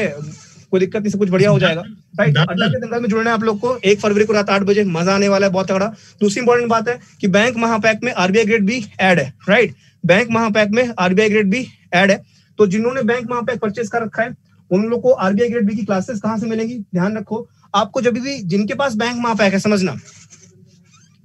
कोई दिक्कत नहीं से कुछ बढ़िया हो जाएगा। राइट अड्डा के दंगल में जुड़ना है आप लोग को। एक फरवरी को रात आठ बजे मज़ा आने वाला है बहुत तगड़ा। दूसरी इंपॉर्टेंट बात है कि बैंक महापैक में आरबीआई ग्रेड भी एड है। राइट बैंक महापैक में आरबीआई ग्रेड भी एड है। तो जिन्होंने बैंक महापैक परचेज कर रखा है उन लोग को आरबीआई ग्रेड बी की क्लासेस कहाँ से मिलेंगी? ध्यान रखो। आपको जब भी जिनके पास बैंक महापैक है समझना।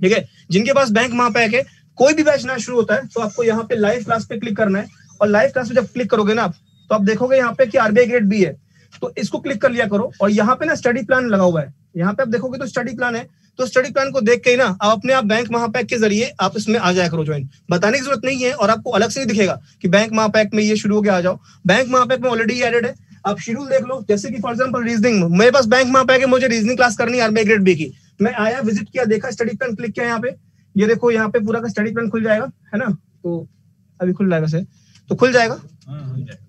ठीक है? जिनके पास बैंक महापैक है कोई भी बैच नया शुरू होता है तो आपको यहाँ पे लाइव क्लास पे क्लिक करना है। और लाइव क्लास पे जब क्लिक करोगे ना आप तो आप देखोगे यहाँ पे कि आरबीआई ग्रेड बी है। तो इसको क्लिक कर लिया करो और यहाँ पे ना स्टडी प्लान लगा हुआ है। यहाँ पे आप देखोगे तो स्टडी प्लान है। तो स्टडी प्लान को देख के ही ना आप अपने आप बैंक महापैक के ज़रिए आप इसमें आ जाया करो ज्वाइन बताने की ज़रूरत नहीं है और आपको अलग से नहीं दिखेगा कि बैंक महापैक में ये शुरू हो गया, आ जाओ। बैंक महापैक में ऑलरेडी एडेड है। आप शेड्यूल देख लो, जैसे कि फॉर एग्ज़ाम्पल रीजनिंग मेरे पास बैंक महापैक है, मुझे रीजनिंग क्लास करनी है आरबीआई ग्रेड बी की। मैं आया विज़िट किया, देखा स्टडी प्लान क्लिक किया यहाँ पे। ये देखो यहाँ पे पूरा का स्टडी प्लान खुल जाएगा है ना? तो अभी खुल जाएगा से तो खुल जाएगा?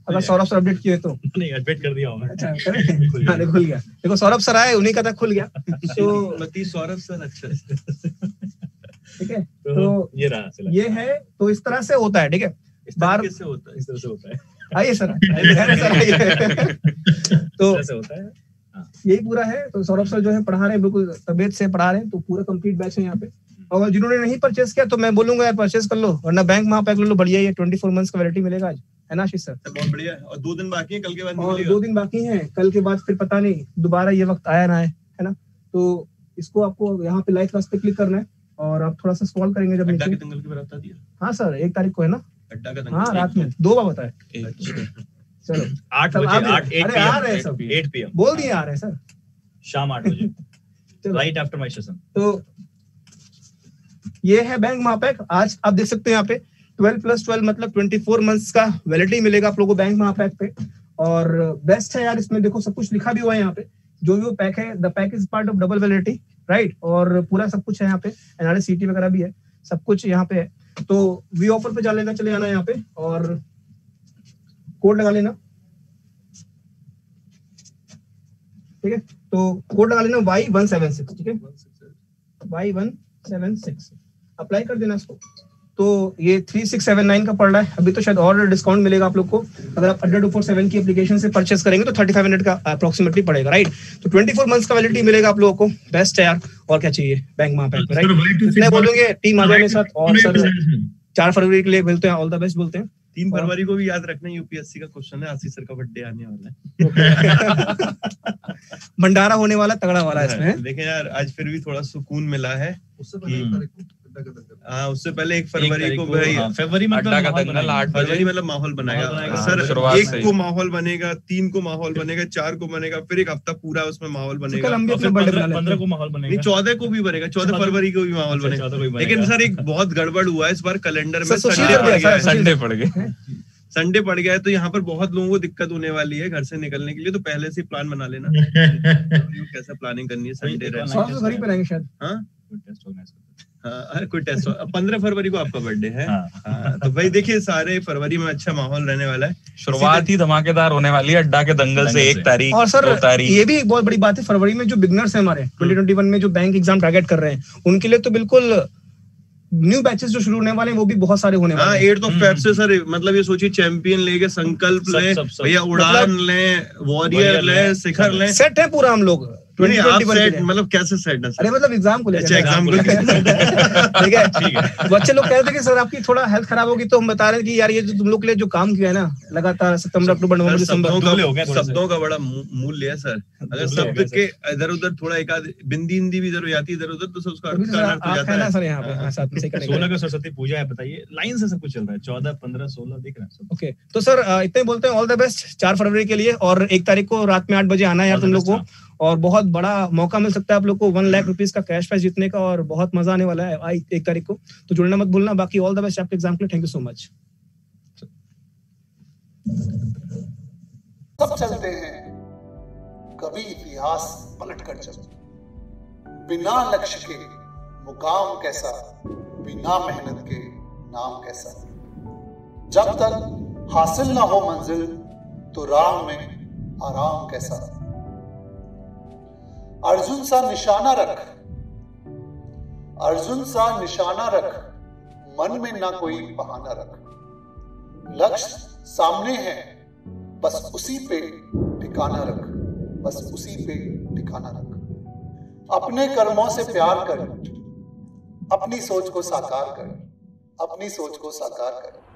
अगर सौरभ सर अपडेट किए तो।
नहीं अपडेट कर दिया होगा
अच्छा? हाँ, खुल गया। देखो सौरभ सर आए उन्हीं का था खुल गया। तो
सौरभ सर अच्छा।
ठीक है?
तो
तो
ये रहा
ये है तो इस तरह से होता है ठीक है?
इस
बार-
से होता है
इस तरह से होता है।
आइए सर सर आइए। तो
होता है
यही पूरा है। तो सौरभ सर जो है पढ़ा रहे हैं बिल्कुल तबियत से पढ़ा रहे हैं तो पूरा कंप्लीट बैच है यहाँ पे। और जिन्होंने नहीं परचेस किया तो मैं बोलूँगा यार परचेस कर लो वरना बैंक वहाँ पैक ले लो बढ़िया ही ट्वेंटी फोर मंथ्स का वैलिडिटी मिलेगा आज। है ना आशीष सर
बहुत बढ़िया। और दो दिन बाकी है कल के बाद
और दो दिन बाकी हैं कल के बाद फिर पता नहीं दोबारा ये वक्त आया ना आए है ना? तो इसको आपको यहाँ पे लाइव क्लास पे क्लिक करना है और आप थोड़ा सा सॉल्व करेंगे जब
अड्डा के दंगल की बात दिया।
हाँ सर एक तारीख को है ना?
अड्डा का दंगल।
हाँ रात में दो बार बताए चलो।
आठ बजे
आ रहे हैं।
पीएम एट पीएम
बोल दिए आ रहे हैं सर
शाम आठ बजे। राइट आफ्टर माय सेशन
तो ये है बैंक महापैक आज आप देख सकते हैं यहाँ पे। 12 प्लस 12 मतलब 24 मंथ्स का वैलिडिटी मिलेगा आप लोगों को बैंक महापैक पे। और बेस्ट है यार, इसमें देखो सब कुछ लिखा भी हुआ है यहाँ पे। जो भी वो पैक है the pack is part of double validity right और पूरा सब कुछ है यहाँ पे। एनआरएस सीटी वगैरह भी है। सब कुछ यहाँ पे है। तो वी ऑफ़र पे जा लेना, चले आना यहाँ पे। और कोड लगा लेना। ठीक है? तो कोड लगा लेना वाई वन सेवन सिक्स ठीक है? Y one seven six apply कर देना इसको। तो ये थ्री सिक्स सेवन नाइन का पड़ रहा है। अभी तो शायद और डिस्काउंट मिलेगा आप लोग को। अगर आप अड्डा टू फोर सेवन की एप्लीकेशन से परचेस करेंगे तो थर्टी फाइव मिनट का अप्रोक्सीमेटली पड़ेगा राइट तो ट्वेंटी फोर मंथ्स का वैलिडिटी मिलेगा आप लोगों को। बेस्ट है यार। और क्या चाहिए? बैंक वहाँ पे राइट इतने बोलेंगे टीम आ जाए साथ और सर चार फरवरी के लिए बोलते हैं ऑल द बेस्ट बोलते हैं।
तीन फरवरी को भी याद रखना यूपीएससी का क्वेश्चन है आशीष सर का बर्थडे आने वाला है।
भंडारा होने वाला तगड़ा वाला है इसमें।
देखें यार आज फिर भी थोड़ा सुकून मिला है
उससे
हाँ उससे पहले एक फरवरी को भाई
हाँ, फरवरी में
अड्डा का दंगल आठ बजे
फरवरी मतलब माहौल बनाएगा।
माहौल
सर एक को माहौल बनेगा तीन को माहौल बनेगा चार को बनेगा फिर एक हफ़्ता पूरा उसमें माहौल बनेगा।
पंद्रह को माहौल बनेगा।
चौदह को भी बनेगा चौदह फरवरी को भी माहौल
अच्छा,
बनेगा। लेकिन सर एक बहुत गड़बड़ हुआ है इस बार कैलेंडर में। संडे पड़ गया।
संडे पड़ गए
संडे पड़ गया है तो यहाँ पर बहुत लोगों को दिक्कत होने वाली है घर से निकलने के लिए तो पहले से प्लान बना लेना। कैसा प्लानिंग करनी है? संडे
ही। पे रहेंगे शायद।
हाँ? हाँ, अरे कोई टेस्ट पंद्रह फरवरी को आपका बर्थडे है।
हाँ। हाँ,
तो भाई देखिए सारे फरवरी में अच्छा माहौल रहने वाला है।
शुरुआत ही धमाकेदार होने वाली है अड्डा के दंगल से एक तारीख
और सर
तारीख।
ये भी एक बहुत बड़ी बात है फरवरी में जो बिगनर्स हैं हमारे 2021 में जो बैंक एग्ज़ाम टारगेट कर रहे हैं उनके लिए तो बिल्कुल न्यू बैचेस जो शुरू होने वाले हैं वो भी बहुत सारे होने
हाँ
वाले हैं।
एट ऑफ़ फेब से सर मतलब ये सोचिए चैंपियन लेके संकल्प ले। भैया उड़ान ले वॉरियर ले शिखर ले।
सेट है पूरा हम लोग।
नहीं, आप
2021 के
सेट
लिए।
मतलब कैसे सेट है
अरे मतलब एग्ज़ाम को लेकर
अच्छा एग्ज़ाम को।
ठीक है? लोग हैं कि सर आपकी थोड़ा हेल्थ खराब होगी तो हम बता रहे हैं कि यार ये जो तुम लोग के लिए जो काम किया है ना लगातार सितंबर अक्टूबर नवंबर दिसंबर
शब्दों
हो
का का बड़ा मूल्य है सर। अगर शब्द के इधर उधर थोड़ा एक आध बिंदी हिंदी भी इधर हो जाती है इधर उधर तो सब उसका अर्थ
तो
का हो जाता
है सर यहाँ पे। हाँ, साथ में
सोलह
करेंगे
सरस्वती पूजा है बताइए। लाइन से सब कुछ चल रहा है चौदह पंद्रह सोलह दिख रहा है
ओके तो सर इतने बोलते हैं ऑल द बेस्ट चार फरवरी के लिए और एक तारीख को रात में आठ बजे आना है यार तुम लोग को। और बहुत बड़ा मौका मिल सकता है आप लोग को। वन लाख रुपीज़ का कैश प्राइज जीतने का और बहुत मज़ा आने वाला है आई एक तारीख को। तो जुड़ना मत भूलना। बाकी ऑल द बेस्ट आपके एग्ज़ाम के थैंक यू सो मच
चलते हैं? कभी इतिहास पलट कर चलते बिना लक्ष्य के मुकाम कैसा? बिना मेहनत के नाम कैसा? जब तक हासिल ना हो मंजिल तो राह में आराम कैसा? अर्जुन सा निशाना रख। अर्जुन सा निशाना रख। मन में ना कोई बहाना रख। लक्ष्य सामने है, बस उसी पे ठिकाना रख। बस उसी पे ठिकाना रख। अपने कर्मों से प्यार कर। अपनी सोच को साकार कर। अपनी सोच को साकार कर।